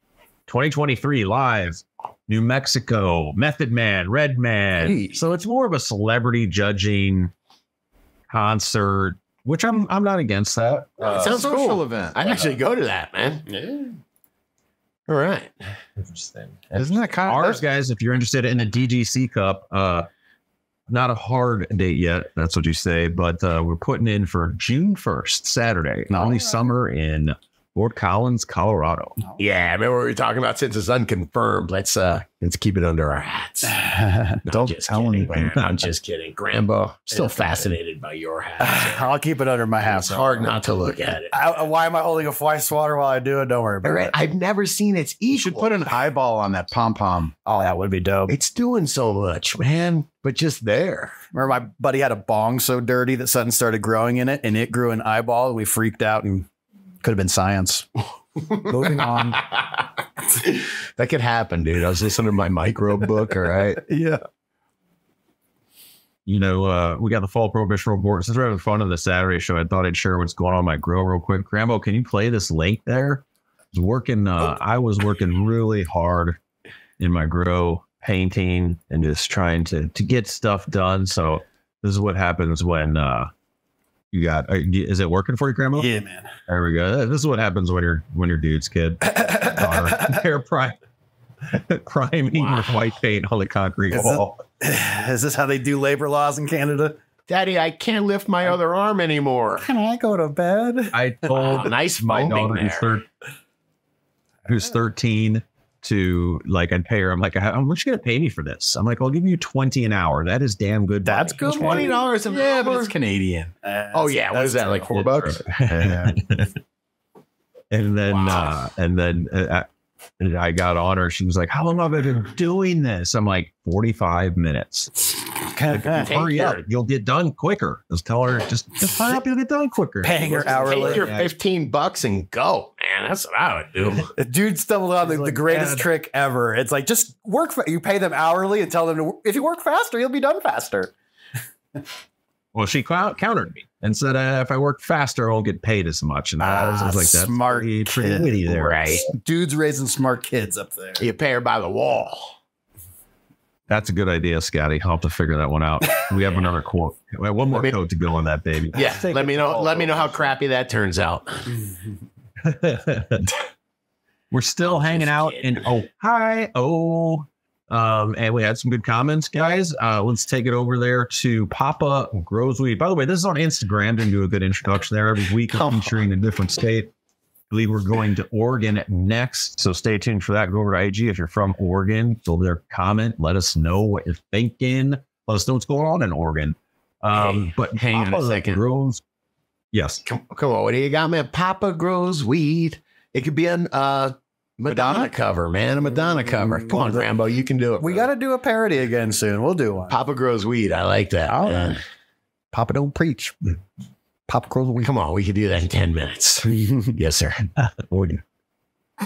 Speaker 1: 2023 live, New Mexico, Method Man, Redman.
Speaker 2: Hey.
Speaker 1: So it's more of a celebrity judging concert, which I'm I'm not against that.
Speaker 2: It sounds
Speaker 4: social
Speaker 2: cool.
Speaker 4: event.
Speaker 2: I'd actually go to that, man. Yeah. All right.
Speaker 1: Interesting.
Speaker 4: Isn't that kind of
Speaker 1: Ours, guys, if you're interested in the DGC Cup, uh, not a hard date yet. That's what you say, but uh, we're putting in for June 1st, Saturday,
Speaker 3: No.
Speaker 1: only summer in Fort Collins, Colorado.
Speaker 2: Yeah, remember what we were talking about since it's unconfirmed. Let's uh let's keep it under our hats. No,
Speaker 3: don't
Speaker 2: just
Speaker 3: tell
Speaker 2: kidding,
Speaker 3: anything.
Speaker 2: man. I'm just kidding. Grambo, still fascinated by your hat.
Speaker 3: I'll keep it under my hat.
Speaker 2: it's hard not to look at it.
Speaker 3: I, why am I holding a fly swatter while I do it? Don't worry about
Speaker 2: right,
Speaker 3: it.
Speaker 2: I've never seen its equal.
Speaker 4: You should put an eyeball on that pom pom.
Speaker 3: Oh, that would be dope.
Speaker 2: It's doing so much, man, but just there.
Speaker 3: Remember, my buddy had a bong so dirty that something started growing in it, and it grew an eyeball, and we freaked out, and could have been science. Moving on.
Speaker 2: that could happen, dude. I was listening to my micro book. All right.
Speaker 3: Yeah.
Speaker 1: you know, uh, we got the fall prohibition report. Since we're having fun on the Saturday show, I thought I'd share what's going on in my grill real quick. Grambo, can you play this link there? I was working, uh, I was working really hard in my grow, painting and just trying to to get stuff done. So this is what happens when uh, you got. Is it working for you, Grandma?
Speaker 3: Yeah, man.
Speaker 1: There we go. This is what happens when you're when your dude's kid. Daughter. They're pri- priming with white paint on the concrete
Speaker 3: Is it-
Speaker 1: wall.
Speaker 3: Is this how they do labor laws in Canada?
Speaker 2: Daddy, I can't lift my other arm anymore.
Speaker 3: Can I go to bed?
Speaker 1: I ah, told
Speaker 2: Oh, nice
Speaker 1: my daughter who's,
Speaker 2: there.
Speaker 1: thir- who's 13 to like I'd pay her. I'm like, how much you gonna pay me for this? I'm like, I'll give you 20 an hour. That is damn good.
Speaker 3: That's
Speaker 1: money.
Speaker 3: good
Speaker 2: Twenty dollars an
Speaker 4: Yeah, but it's Canadian.
Speaker 2: Oh yeah, what is that? Like four bucks?
Speaker 1: And then
Speaker 2: Wow.
Speaker 1: uh and then uh, and I got on her. She was like, How long have I been doing this? I'm like, 45 minutes. Hurry up. You'll get done quicker. Just tell her, just, just hurry up, you'll get done quicker.
Speaker 3: Paying her
Speaker 2: Take
Speaker 3: hourly.
Speaker 2: your fifteen bucks and go, man. That's what I would do.
Speaker 3: The dude stumbled on the,
Speaker 1: He's
Speaker 3: the greatest
Speaker 1: "Dad."
Speaker 3: trick ever. It's like just work. Fa- you pay them hourly and tell them to, if you work faster, you'll be done faster.
Speaker 1: Well, she countered me and said uh, if I work faster, I won't get paid as much. And I was
Speaker 3: Ah,
Speaker 1: like, that's
Speaker 3: smart
Speaker 1: pretty, pretty
Speaker 3: kid.
Speaker 1: witty there.
Speaker 2: Right.
Speaker 3: Dudes raising smart kids up there.
Speaker 2: You pay her by the wall.
Speaker 1: That's a good idea, Scotty. I'll have to figure that one out. We have another quote. We have one more
Speaker 2: me-
Speaker 1: quote to go on that, baby.
Speaker 2: Yeah. Let me know. Let me know how crappy that turns out.
Speaker 1: We're still hanging out in Ohio. Um, and we had some good comments, guys. Uh, let's take it over there to Papa Grows Weed. By the way, this is on Instagram. Didn't do a good introduction there. Every week
Speaker 2: Come
Speaker 1: I'm featuring a different state. I believe we're going to Oregon next. So stay tuned for that. Go over to IG if you're from Oregon. Go over there, comment. Let us know what you're thinking. Let us know what's going on in Oregon. Um,
Speaker 2: Hey,
Speaker 1: but
Speaker 2: hang on a
Speaker 1: Papa
Speaker 2: second.
Speaker 1: Grows. Yes.
Speaker 2: Come, come on, what do you got, man? Papa grows weed. It could be a uh, Madonna,
Speaker 4: Madonna?
Speaker 2: cover, man. A Madonna cover. Come on, Rambo, you can do it.
Speaker 3: We got to do a parody again soon. We'll do one.
Speaker 2: Papa grows weed. I like that.
Speaker 3: All
Speaker 2: man.
Speaker 3: Papa don't preach. Papa grows weed.
Speaker 2: Come on, we could do that in ten minutes. yes, sir.
Speaker 1: Oregon.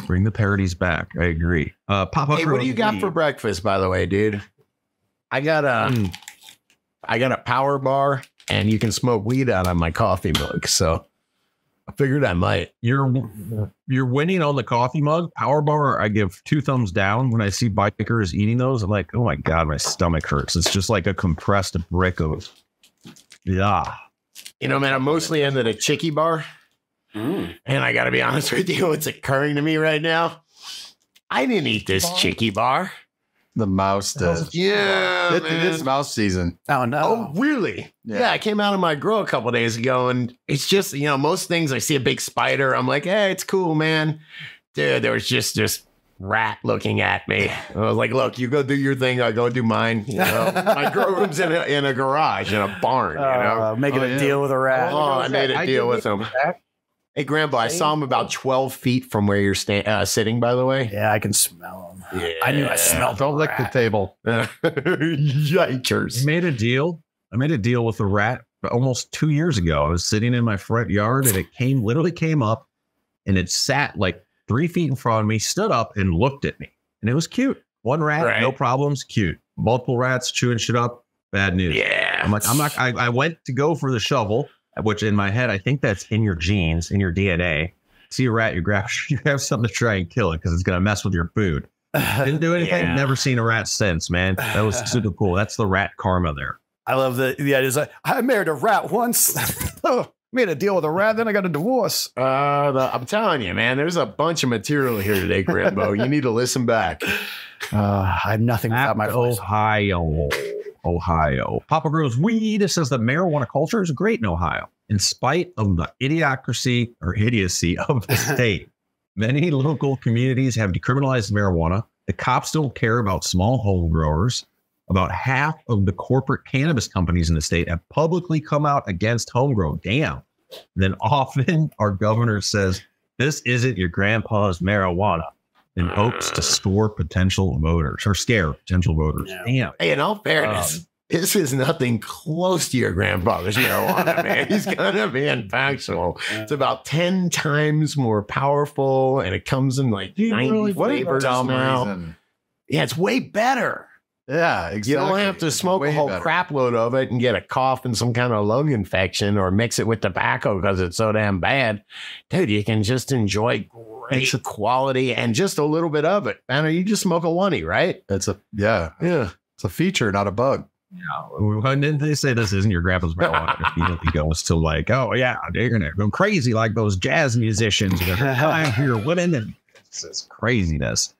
Speaker 1: Bring the parodies back. I agree. Uh, Papa
Speaker 2: Hey, what do you got
Speaker 1: Weed.
Speaker 2: for breakfast, by the way, dude? I got a,
Speaker 1: Mm.
Speaker 2: I got a power bar, and you can smoke weed out of my coffee mug. So I figured I might.
Speaker 1: You're you're winning on the coffee mug. Power bar, I give two thumbs down when I see bikers eating those. I'm like, oh my god, my stomach hurts. It's just like a compressed brick of yeah.
Speaker 2: You know, man, I'm mostly into the chicky bar.
Speaker 3: Mm.
Speaker 2: And I got to be honest with you, what's occurring to me right now? I didn't eat this chicky bar.
Speaker 4: The mouse did.
Speaker 2: Yeah.
Speaker 4: It,
Speaker 2: man.
Speaker 4: it's mouse season.
Speaker 3: Oh no.
Speaker 2: Oh, really?
Speaker 4: Yeah.
Speaker 2: Yeah. I came out of my grill a couple days ago, and it's just you know most things I see a big spider, I'm like, hey, it's cool, man. Dude, there was just this rat looking at me. I was like, look, you go do your thing, I go do mine. You know, my grow room's in a in a garage in a barn. You know,
Speaker 3: Uh, making
Speaker 4: Oh,
Speaker 3: a
Speaker 4: yeah.
Speaker 3: deal with a rat.
Speaker 2: oh, I made a
Speaker 1: I
Speaker 2: deal with him. Hey, Grandpa, I saw him about 12 feet from where you're sta- uh, sitting, by the way.
Speaker 3: Yeah, I can smell him.
Speaker 2: Yeah.
Speaker 3: I knew I smelled.
Speaker 4: Don't lick the table.
Speaker 2: Yikers.
Speaker 1: I made a deal. I made a deal with a rat almost two years ago. I was sitting in my front yard and it came literally came up and it sat like three feet in front of me, stood up and looked at me. And it was cute. One rat,
Speaker 2: Right.
Speaker 1: no problems, cute. Multiple rats chewing shit up, bad news.
Speaker 2: Yeah.
Speaker 1: I'm like, I'm not. I, I went to go for the shovel, which in my head I think that's in your genes, in your DNA. See a rat, you grab, you have something to try and kill it because it's gonna mess with your food. Didn't do anything.
Speaker 2: Yeah.
Speaker 1: Never seen a rat since, man. That was super cool. That's the rat karma there.
Speaker 3: I love the yeah. It's like I married a rat once. oh, made a deal with a rat, then I got a divorce.
Speaker 2: Uh, the, I'm telling you, man, there's a bunch of material here today, Grambo. you need to listen back.
Speaker 3: Uh, I have nothing without my
Speaker 1: At
Speaker 3: voice.
Speaker 1: Ohio. Ohio. Papa grows weed. It says that marijuana culture is great in Ohio, in spite of the idiocracy or idiocy of the state. Many local communities have decriminalized marijuana. The cops don't care about small home growers. About half of the corporate cannabis companies in the state have publicly come out against home grow. Damn. Then often our governor says, This isn't your grandpa's marijuana in hopes to uh. score potential voters or scare potential voters.
Speaker 3: Yeah.
Speaker 1: Damn.
Speaker 2: Hey, in all fairness, um, this is nothing close to your grandfather's marijuana, man. He's gonna be impactful. It's about 10 times more powerful and it comes in like
Speaker 1: You
Speaker 2: 90
Speaker 1: really-
Speaker 4: What
Speaker 2: flavors
Speaker 4: dumb
Speaker 2: now. Yeah, it's way better.
Speaker 4: Yeah, exactly.
Speaker 2: You don't have to smoke a whole
Speaker 4: better.
Speaker 2: crap load of it and get a cough and some kind of lung infection or mix it with tobacco because it's so damn bad. Dude, you can just enjoy great
Speaker 1: It's a-
Speaker 2: quality and just a little bit of it. Man, you just smoke a oney, right?
Speaker 4: It's a yeah.
Speaker 2: Yeah.
Speaker 4: It's a feature, not a bug.
Speaker 1: When did they say this isn't your grandpa's marijuana? It immediately goes to like, oh yeah, they're gonna go crazy like those jazz musicians. They're flying for your women and it's, it's craziness.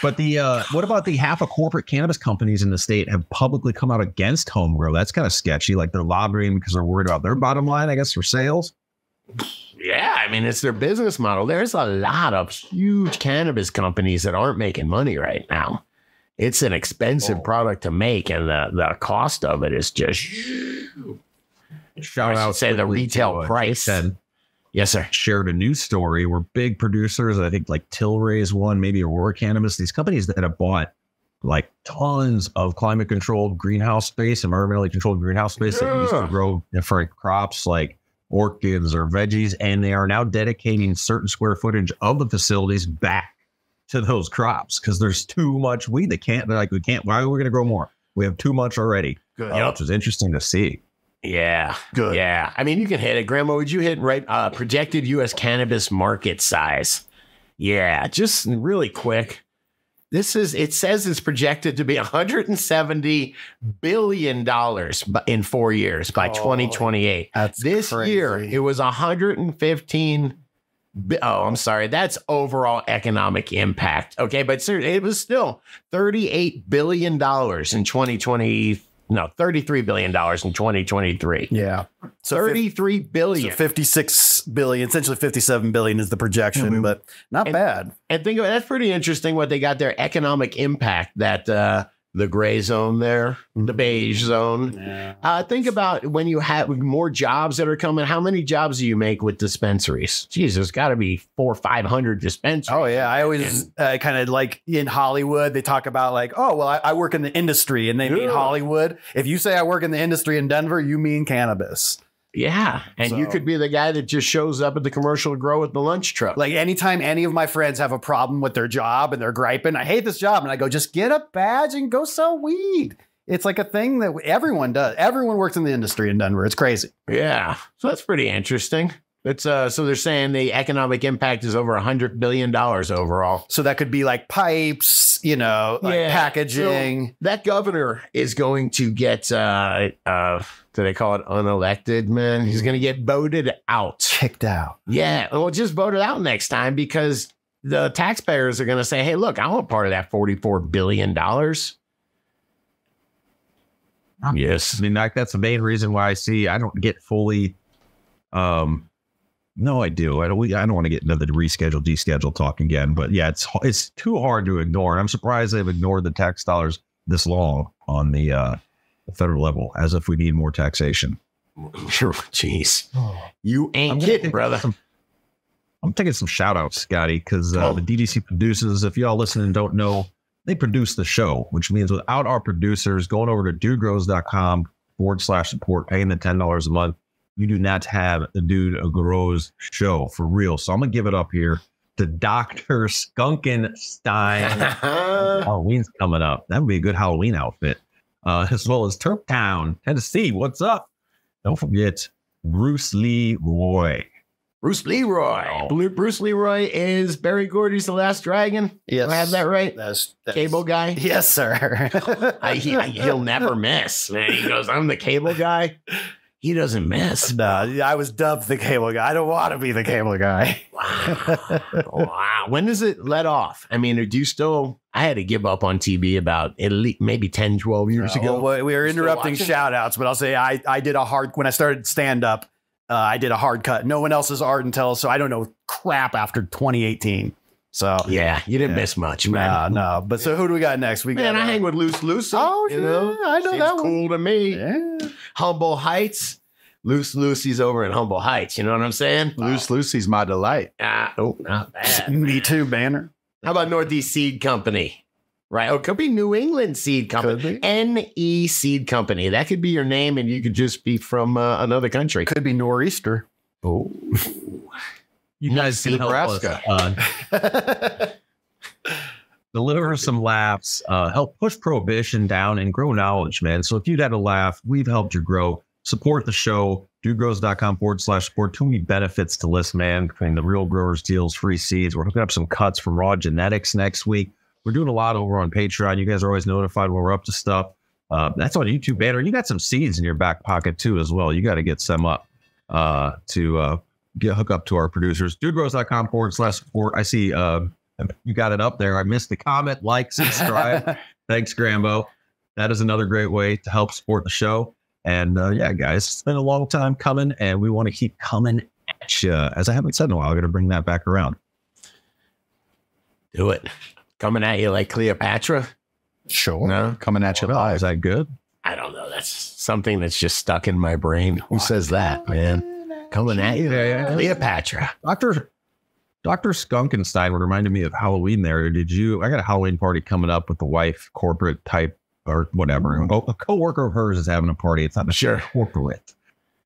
Speaker 1: But the uh, what about the half of corporate cannabis companies in the state have publicly come out against home grow? That's kind of sketchy. Like they're lobbying because they're worried about their bottom line, I guess, for sales.
Speaker 2: Yeah, I mean, it's their business model. There's a lot of huge cannabis companies that aren't making money right now. It's an expensive
Speaker 1: Oh.
Speaker 2: product to make, and the, the cost of it is just.
Speaker 1: Shout out,
Speaker 2: say the retail
Speaker 1: uh,
Speaker 2: price.
Speaker 1: Ted.
Speaker 2: Yes, sir.
Speaker 1: shared a news story where big producers, I think like Tilray is one, maybe Aurora Cannabis, these companies that have bought like tons of climate controlled greenhouse space, environmentally controlled greenhouse space that used to grow different crops like orchids or veggies, and they are now dedicating certain square footage of the facilities back to those crops because there's too much weed. They can't, they're like, we can't, why are we going to grow more? We have too much already,
Speaker 2: Good.
Speaker 1: uh, which is interesting to see.
Speaker 2: Yeah.
Speaker 3: Good.
Speaker 2: Yeah. I mean, you can hit it. Grandma, would you hit right uh, projected US cannabis market size? Yeah, just really quick. This is it says it's projected to be 170 billion dollars in 4 years by
Speaker 3: Oh,
Speaker 2: 2028.
Speaker 3: That's
Speaker 2: This year it was 115 bi- Oh, I'm sorry. That's overall economic impact. Okay, but it was still 38 billion dollars in 2020 no, 33 billion dollars in 2023.
Speaker 3: Yeah. So
Speaker 2: 33
Speaker 3: fif-
Speaker 2: billion.
Speaker 3: so 56 billion, essentially 57 billion is the projection,
Speaker 4: Yeah, we-
Speaker 3: but not
Speaker 2: And-
Speaker 3: bad.
Speaker 2: And think of it, that's pretty interesting what they got their economic impact that uh the gray zone there, the beige zone.
Speaker 3: Yeah.
Speaker 2: Uh, think about when you have more jobs that are coming. How many jobs do you make with dispensaries? Jeez, there's got to be four or five hundred dispensaries.
Speaker 3: Oh yeah, I always uh, kind of like in Hollywood. They talk about like, oh well, I, I work in the industry, and they mean Hollywood. If you say I work in the industry in Denver, you mean cannabis.
Speaker 2: Yeah, and you could be the guy that just shows up at the commercial grow with the lunch truck.
Speaker 3: Like anytime any of my friends have a problem with their job and they're griping, I hate this job, and I go, just get a badge and go sell weed. It's like a thing that everyone does. Everyone works in the industry in Denver. It's crazy.
Speaker 2: yeah, so that's pretty interesting. It's uh, so they're saying the economic impact is over a hundred billion dollars overall.
Speaker 3: So that could be like pipes, you know, like
Speaker 2: Yeah.
Speaker 3: packaging.
Speaker 2: that governor is going to get uh uh do they call it unelected man he's going to get voted out
Speaker 3: kicked out.
Speaker 2: yeah well just vote it out next time because the taxpayers are going to say hey look i want part of that 44 billion dollars yes
Speaker 1: I mean, like that's the main reason why I see I don't get fully. Um, no, I do. I don't. I don't want to get into the reschedule, deschedule talk again. But yeah, it's it's too hard to ignore. And I'm surprised they've ignored the tax dollars this long on the uh, the federal level, as if we need more taxation. Sure.
Speaker 2: Jeez you ain't kidding brother
Speaker 1: some- I'm taking some shout outs, Scotty, because uh,
Speaker 2: Oh.
Speaker 1: the DGC producers, if y'all listen and don't know, they produce the show, which means without our producers going over to dudegrows.com forward slash support, paying the $10 a month, you do not have the Dude Grows show for real. So I'm going to give it up here to Dr. Skunkenstein. Halloween's coming up. That would be a good Halloween outfit. Uh, as well as Turptown, Tennessee. What's up? Don't forget Bruce Lee Roy.
Speaker 2: bruce leroy
Speaker 1: Oh.
Speaker 2: Bruce leroy is Berry Gordy's the last dragon
Speaker 3: Yes.
Speaker 2: do i have that right
Speaker 3: That's, that's
Speaker 2: cable guy
Speaker 3: Yes, sir.
Speaker 2: I, he, I- he'll never miss, man. He goes, I'm the cable guy. He doesn't miss.
Speaker 3: no, I was dubbed the cable guy. I don't want to be the cable guy.
Speaker 2: Wow. wow. When does it let off? I mean, do you still? I had to give up on TV about at least maybe 10, 12 years
Speaker 3: Uh,
Speaker 2: ago.
Speaker 3: well, we were interrupting
Speaker 2: watching?
Speaker 3: shout outs, but I'll say I, I did a hard, when I started stand up, uh, I did a hard cut. No one else is art until, so I don't know crap after 2018. So,
Speaker 2: yeah, you didn't
Speaker 3: Yeah.
Speaker 2: miss much, man.
Speaker 3: no. But so who do we got next? We
Speaker 2: Man,
Speaker 3: got,
Speaker 2: I
Speaker 3: uh,
Speaker 2: hang with Loose Loose.
Speaker 3: Oh,
Speaker 2: you
Speaker 3: yeah,
Speaker 2: know,
Speaker 3: I know
Speaker 2: Seems
Speaker 3: that one.
Speaker 2: cool to me.
Speaker 3: Yeah.
Speaker 2: Humble Heights. Loose Lucy's over in Humble Heights. You know what I'm saying?
Speaker 4: Loose Lucy's my delight.
Speaker 2: Ah, oh, not bad.
Speaker 3: Me too, banner.
Speaker 2: How about Northeast Seed Company? Right. Oh, it could be New England Seed Company.
Speaker 3: Could be.
Speaker 2: NE Seed Company. That could be your name, and you could just be from uh, another country.
Speaker 3: Could be nor'easter.
Speaker 2: Oh,
Speaker 1: You guys can
Speaker 4: Nebraska.
Speaker 1: uh, deliver some laughs, uh, help push prohibition down, and grow knowledge, man. So if you'd had a laugh, we've helped you grow. Support the show, dudegrows.com forward slash support. Too many benefits to list, man, between the real growers deals, free seeds. We're hooking up some cuts from Raw Genetics next week. We're doing a lot over on Patreon. You guys are always notified when we're up to stuff. Uh, that's on YouTube banner. You got some seeds in your back pocket too, as well. You got to get some up uh, to uh, get hook up to our producers. Dudegrows.com forward slash support. I see uh, you got it up there. I missed the comment, like, subscribe. Thanks, Grambo. That is another great way to help support the show. And uh, yeah, guys, it's been a long time coming, and we want to keep coming at you. As I haven't said in a while, I'm going to bring that back around.
Speaker 2: do it. Coming at you like Cleopatra?
Speaker 3: Sure.
Speaker 2: No,
Speaker 4: Coming at you
Speaker 1: Is
Speaker 4: live.
Speaker 1: that good?
Speaker 2: I don't know. That's something that's just stuck in my brain. Who says that, man? Coming at you,
Speaker 1: Yeah, yeah, yeah.
Speaker 2: Cleopatra.
Speaker 1: Doctor Doctor Skunkenstein would reminded me of Halloween. There, did you? I got a Halloween party coming up with the wife, corporate type or whatever. A a coworker of hers is having a party. It's not a
Speaker 2: Sure.
Speaker 1: corporate,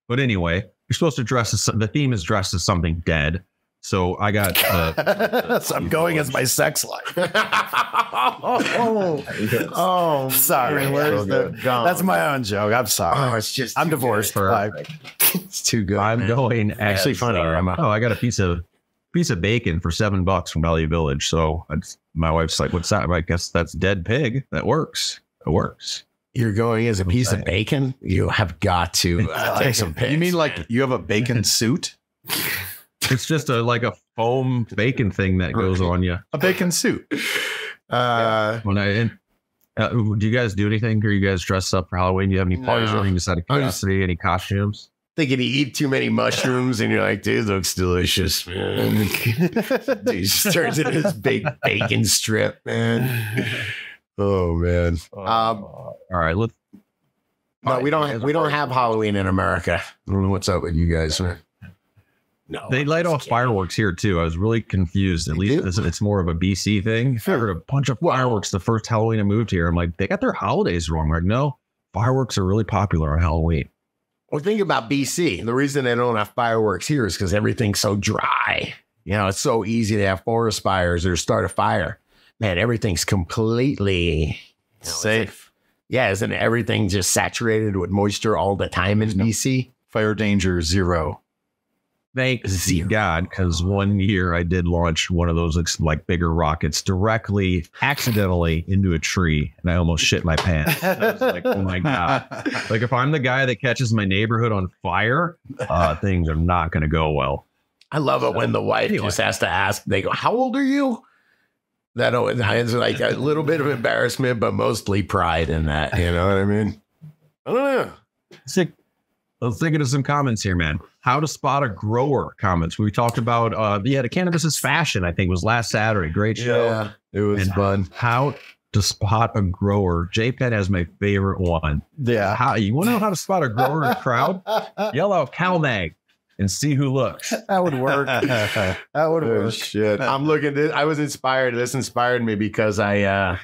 Speaker 1: but anyway, you're supposed to dress as the theme is dressed as something dead. So I got uh,
Speaker 3: so I'm going as my sex life.
Speaker 2: oh, oh,
Speaker 3: Sorry.
Speaker 2: Where's the gum?
Speaker 3: That's my own joke. I'm sorry.
Speaker 2: Oh, it's just.
Speaker 3: I'm divorced.
Speaker 2: good.
Speaker 3: Like,
Speaker 2: It's too good.
Speaker 1: I'm
Speaker 2: man.
Speaker 1: going
Speaker 2: Actually funny,
Speaker 1: uh, oh, I got a piece of piece of bacon for seven bucks from Value Village. So it's, my wife's like, "What's that?" I guess that's dead pig. That works. It works.
Speaker 2: You're going as a piece of bacon. You have got to uh, take some pics.
Speaker 4: you mean like you have a bacon suit?
Speaker 1: It's just a like a foam bacon thing that goes on you.
Speaker 4: A bacon suit.
Speaker 2: Uh,
Speaker 1: When I and, uh, do you guys do anything? Are you guys dressed up for Halloween? Do you have any parties
Speaker 2: No.
Speaker 1: or anything just out of curiosity? Any costumes?
Speaker 2: thinking you eat too many mushrooms and you're like, dude, looks delicious, man. dude just turns into this big bacon strip, man. Oh man. Um,
Speaker 1: All right, let's.
Speaker 2: but we don't we don't have Halloween in America. I don't know what's up with you guys, man. No,
Speaker 1: They light off fireworks here too. I was really confused. At
Speaker 2: They
Speaker 1: least
Speaker 2: do?
Speaker 1: it's, it's more of a BC thing. I heard a bunch of fireworks the first Halloween I moved here. I'm like, they got their holidays wrong. Like, no, fireworks are really popular on Halloween.
Speaker 2: Well, think about BC. The reason they don't have fireworks here is because everything's so dry. You know, it's so easy to have forest fires or start a fire. Man, everything's completely you know, it's
Speaker 4: Safe.
Speaker 2: Yeah, isn't everything just saturated with moisture all the time in
Speaker 4: No.
Speaker 2: BC?
Speaker 4: Fire danger zero.
Speaker 1: Thank
Speaker 2: Zero.
Speaker 1: God, because one year I did launch one of those like bigger rockets directly, accidentally into a tree, and I almost shit my pants. I was like, oh my God. Like if I'm the guy that catches my neighborhood on fire, uh, things are not going to go well.
Speaker 2: I love it when the wife
Speaker 1: Anyway.
Speaker 2: just has to ask. They go, "How old are you?" That always is like a little bit of embarrassment, but mostly pride in that. You know what I mean? I don't know.
Speaker 1: Sick. Let's think of some comments here, man. How to spot a grower comments. We talked about, uh, yeah, the cannabis is fashion. I think was last Saturday. Great show.
Speaker 2: Yeah, it was
Speaker 1: And
Speaker 2: fun.
Speaker 1: How to spot a grower. JPET has my favorite one.
Speaker 3: yeah.
Speaker 1: How you want to know how to spot a grower in a crowd? Yell out CalMag and see who looks.
Speaker 3: That would work. that would
Speaker 2: Oh
Speaker 3: work.
Speaker 2: shit! I'm looking. This, I was inspired. This inspired me because I uh,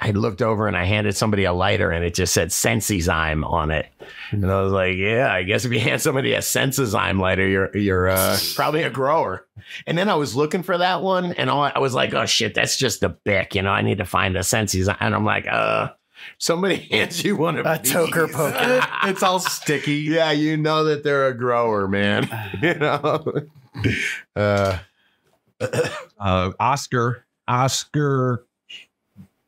Speaker 2: I looked over and I handed somebody a lighter and it just said Sensizyme on it, and I was like, yeah, I guess if you hand somebody a Sensizyme lighter, you're you're uh, probably a grower. And then I was looking for that one, and all, I was like, oh shit, that's just a bic. You know, I need to find a Sensizyme, and I'm like, uh. Somebody hands you one of
Speaker 3: A
Speaker 2: these.
Speaker 3: toker poker.
Speaker 4: it's all sticky.
Speaker 2: Yeah, you know that they're a grower, man. you know. Uh,
Speaker 1: Uh, Oscar, Oscar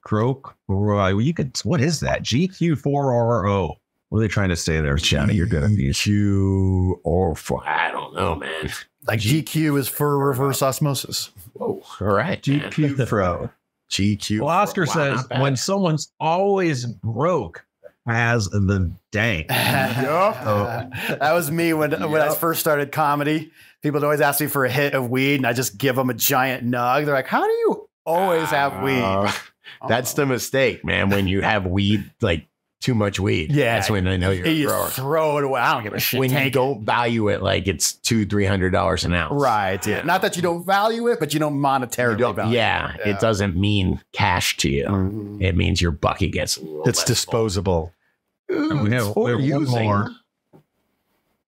Speaker 1: Croak. Roy, You could. What is that? GQ4RO. What are they trying to say there, Johnny? You're good at these.
Speaker 2: you or for I don't know, man.
Speaker 3: Like GQ is for reverse osmosis.
Speaker 2: Whoa, all right, man.
Speaker 1: GQ Pro.
Speaker 2: GQ.
Speaker 1: Well, Oscar
Speaker 2: Wow,
Speaker 1: says when someone's always broke has the dank.
Speaker 3: that was me when when I first started comedy. People would always ask me for a hit of weed, and I just give them a giant nug. They're like, "How do you always have weed?"
Speaker 2: Uh, that's the mistake, man. When you have weed, like too much weed,
Speaker 3: Yeah.
Speaker 2: that's when I know you're
Speaker 3: you
Speaker 2: a grower.
Speaker 3: throw it away. I don't give a shit.
Speaker 2: When you
Speaker 3: Take it.
Speaker 2: don't value it, like it's two, three hundred dollars an ounce,
Speaker 3: right? Yeah. Not that you don't value it, but you don't monetarily
Speaker 2: You don't-
Speaker 3: value
Speaker 2: yeah,
Speaker 3: it.
Speaker 2: it doesn't mean cash to you.
Speaker 3: Mhm.
Speaker 2: It means your bucket gets. a little
Speaker 4: It's
Speaker 2: less full.
Speaker 4: disposable.
Speaker 1: And we have,
Speaker 2: It's
Speaker 1: we have one
Speaker 2: using.
Speaker 1: more.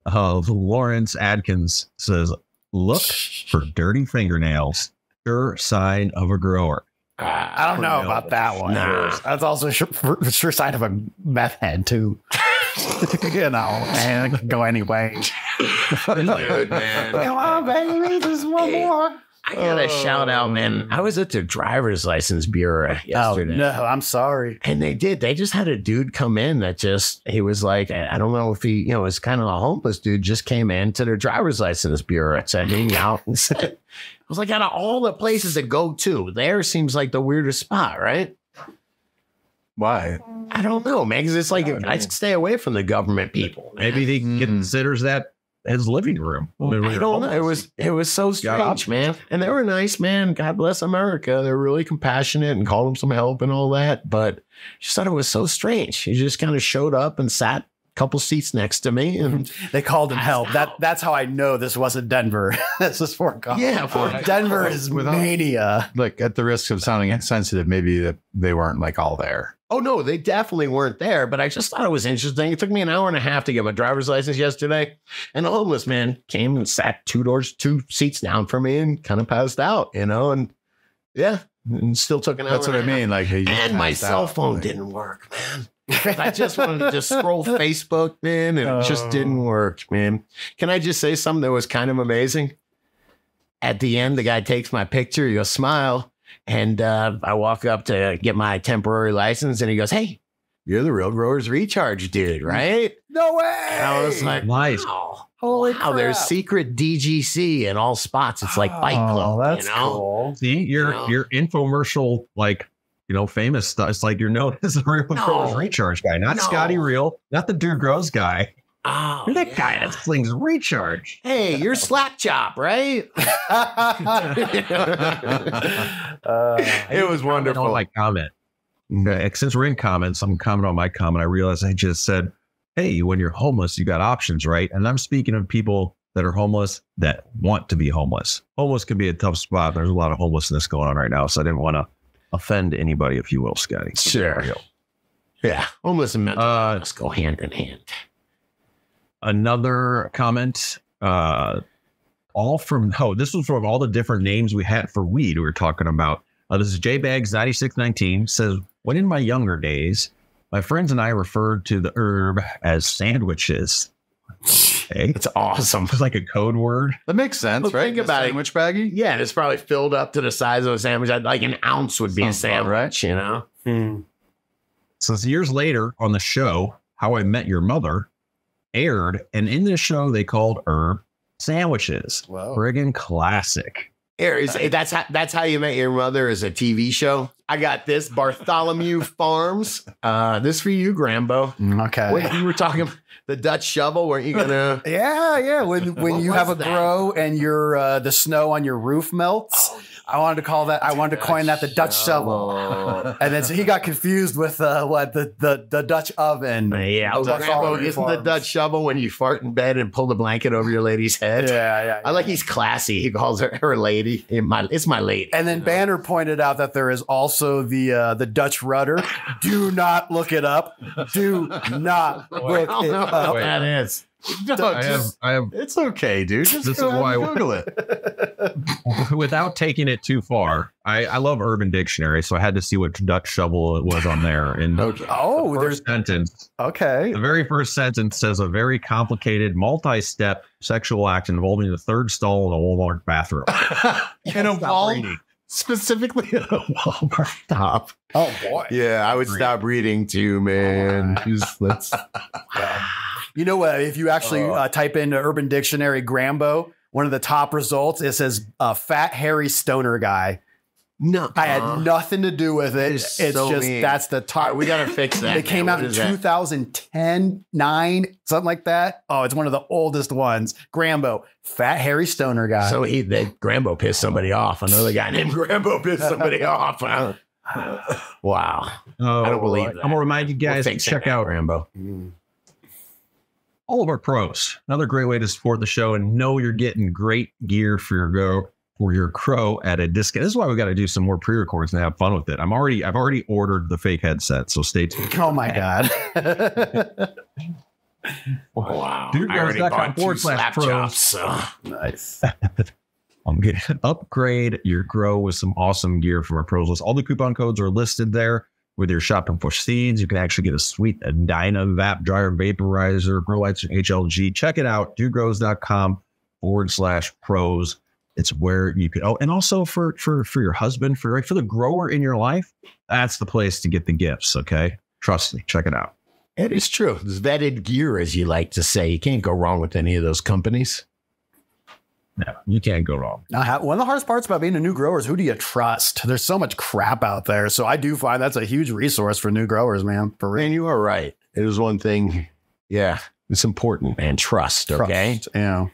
Speaker 1: Uh, Lawrence Adkins says, "Look for dirty fingernails. Sure sign of a grower."
Speaker 3: I don't know about that one.
Speaker 2: Nah.
Speaker 3: That's also a sure, sure sign of a meth head too. you know, and it can go anyway.
Speaker 2: Dude, man.
Speaker 3: Come on, baby, just one more.
Speaker 2: I gotta shout out, man. I was at the driver's license bureau yesterday.
Speaker 3: Oh no, I'm sorry.
Speaker 2: And they did. They just had a dude come in that just, he was like, I I don't know if he, you know, was kind of a homeless dude, just came in to their driver's license bureau, said, hang out. And said, I was like, out of all the places to go to, there seems like the weirdest spot, right?
Speaker 4: Why?
Speaker 2: I don't know, man, because it's like, I stay away from the government people.
Speaker 1: Maybe he
Speaker 4: Mm.
Speaker 1: considers that his living room.
Speaker 2: I don't know. It was it was so strange, man. And they were nice, man. God bless America. They're really compassionate and called him some help and all that. But just thought it was so strange. He just kind of showed up and sat a couple seats next to me, and
Speaker 3: They called him help.
Speaker 2: how-
Speaker 3: That that's how I know this wasn't Denver. this is Fort Collins.
Speaker 2: yeah, for
Speaker 3: Denver is
Speaker 4: Without-
Speaker 3: mania.
Speaker 4: Like at the risk of sounding insensitive, maybe that they weren't like all there.
Speaker 2: Oh no, they definitely weren't there, but I just thought it was interesting. It took me an hour and a half to get my driver's license yesterday, and a homeless man came and sat two doors, two seats down from me, and kind of passed out. You know, and yeah, and still took an hour.
Speaker 4: That's what I
Speaker 2: and a half.
Speaker 4: mean. Like, hey,
Speaker 2: And my cell
Speaker 4: out.
Speaker 2: phone didn't work, man. I just wanted to just scroll Facebook, man, and it just
Speaker 3: Oh.
Speaker 2: didn't work, man. Can I just say something that was kind of amazing? At the end, the guy takes my picture, he goes, smile. And uh, I walk up to get my temporary license, and he goes, Hey, you're the Real Growers Recharge dude, right?
Speaker 3: No way.
Speaker 2: And I was like,
Speaker 1: Nice.
Speaker 2: Wow.
Speaker 3: Holy
Speaker 2: wow, there's secret DGC in all spots. It's like Fight Club.
Speaker 3: Oh, that's
Speaker 2: you know?
Speaker 3: cool.
Speaker 1: See, your
Speaker 2: No.
Speaker 1: your infomercial like you know famous stuff. It's like you're known as the real
Speaker 2: No.
Speaker 1: Growers recharge guy, not
Speaker 2: No.
Speaker 1: Scotty Real, not the dude grows guy.
Speaker 2: Oh,
Speaker 1: You're that guy
Speaker 2: yeah.
Speaker 1: that slings recharge.
Speaker 2: Hey, you're Slap Chop, right?
Speaker 3: Uh,
Speaker 2: it was
Speaker 1: On
Speaker 2: wonderful.
Speaker 1: like comment. Okay, Since we're in comments, I'm commenting on my comment. I realized I just said, "Hey, when you're homeless, you got options, right?" And I'm speaking of people that are homeless that want to be homeless. Homeless can be a tough spot. There's a lot of homelessness going on right now, so I didn't want to offend anybody, if you will, Scotty.
Speaker 2: Sure. yeah, homeless and mental
Speaker 1: Uh,
Speaker 2: illness go hand in hand.
Speaker 1: Another comment uh all from oh this was from all the different names we had for weed we were talking about uh, this is jbags 9619 says when in my younger days my friends and i referred to the herb as sandwiches okay
Speaker 2: It's awesome.
Speaker 1: it's like a code word
Speaker 4: That makes sense,
Speaker 2: Well,
Speaker 4: right?
Speaker 2: think
Speaker 4: The
Speaker 2: about it.
Speaker 4: Sandwich baggie.
Speaker 2: Yeah, and it's probably filled up to the size of a sandwich. I'd- Like an ounce would be a
Speaker 4: Sounds about
Speaker 2: sandwich, you know?
Speaker 3: hmm.
Speaker 1: since years later on the show how i met your mother aired and in this show they called herb sandwiches
Speaker 3: Whoa.
Speaker 1: friggin classic
Speaker 2: Here, is, that's how that's how you met your mother is a TV show. I got this Bartholomew Farms. Uh, this for you, Grambo.
Speaker 3: Okay.
Speaker 2: Wait, you were talking the Dutch shovel. Weren't you gonna?
Speaker 3: Yeah, yeah. When when you have a
Speaker 2: that?
Speaker 3: grow and your uh, the snow on your roof melts, I wanted to call that. I wanted to coin that the Dutch shovel. And then so he got confused with uh, what the, the the Dutch oven.
Speaker 2: Yeah,
Speaker 3: Those
Speaker 2: Grambo,
Speaker 3: Bartholomew
Speaker 2: isn't the Dutch shovel when you fart in bed and pull the blanket over your lady's head?
Speaker 3: Yeah, yeah.
Speaker 2: I like he's classy. He calls her her lady. It my, it's my lady.
Speaker 3: And then Banner pointed out that there is also the uh, the Dutch rudder. Do not look it up. Do not
Speaker 2: I
Speaker 3: look
Speaker 2: don't
Speaker 3: it
Speaker 2: know
Speaker 3: up.
Speaker 2: what that is.
Speaker 4: No,
Speaker 1: I have, I have
Speaker 4: it's okay, dude. Just
Speaker 1: This
Speaker 4: go
Speaker 1: is why-
Speaker 4: and Google it.
Speaker 1: without taking it too far, I, I love Urban Dictionary, so I had to see what Dutch shovel it was on there. And
Speaker 2: Okay.
Speaker 3: Oh,
Speaker 1: the
Speaker 3: there's
Speaker 1: first sentence,
Speaker 3: okay.
Speaker 1: the very first sentence says a very complicated, multi-step sexual act involving the third stall in a Walmart bathroom.
Speaker 2: In a
Speaker 1: Stop
Speaker 2: wall, specifically in a Walmart stop.
Speaker 3: Oh boy.
Speaker 2: Yeah, I would stop reading too, man. Just let's.
Speaker 3: You know what? If you actually
Speaker 2: Oh.
Speaker 3: uh, type into Urban Dictionary Grambo, one of the top results it says uh, "fat hairy stoner guy."
Speaker 2: No,
Speaker 3: I had
Speaker 2: Uh,
Speaker 3: nothing to do with it. It's
Speaker 2: so
Speaker 3: just
Speaker 2: mean.
Speaker 3: that's the
Speaker 2: all
Speaker 3: top.
Speaker 2: right, we gotta fix that.
Speaker 3: It came
Speaker 2: man.
Speaker 3: out
Speaker 2: What
Speaker 3: in
Speaker 2: is
Speaker 3: 2010, 9, something like that. Oh, it's one of the oldest ones. Grambo, fat hairy stoner guy.
Speaker 2: So he, they, Grambo pissed somebody off. Another guy named Grambo pissed somebody off. Huh? Wow.
Speaker 1: Oh,
Speaker 2: I don't believe that.
Speaker 1: I'm gonna remind you guys
Speaker 2: We'll
Speaker 1: to check out
Speaker 2: Grambo.
Speaker 3: Mm.
Speaker 1: All of our pros. Another great way to support the show and know you're getting great gear for your go for your crow at a discount. This is why we got to do some more pre-records and have fun with it. I'm already I've already ordered the fake headset, so stay tuned.
Speaker 3: Oh my god.
Speaker 2: Wow.
Speaker 1: Dude,
Speaker 2: I already
Speaker 1: on
Speaker 2: bought two
Speaker 1: forward slash
Speaker 2: slap
Speaker 1: pros.
Speaker 2: chops. So.
Speaker 3: nice.
Speaker 1: I'm going to upgrade your grow with some awesome gear from our pros list. All the coupon codes are listed there. Whether you're shopping for seeds, you can actually get a sweet Dynavap dryer vaporizer, grow lights HLG. Check it out, dudegrows.com forward slash pros. It's where you can. Oh, and also for for for your husband, for for the grower in your life, that's the place to get the gifts. Okay, trust me. Check it out.
Speaker 2: It is true. It's vetted gear, as you like to say. You can't go wrong with any of those companies.
Speaker 1: No, you can't go wrong.
Speaker 3: Now, one of the hardest parts about being a new grower is who do you trust? There's so much crap out there. So I do find that's a huge resource for new growers, man. For real.
Speaker 2: Man, you are right. It is one thing. Yeah, it's important, man. Trust, okay?
Speaker 3: Yeah.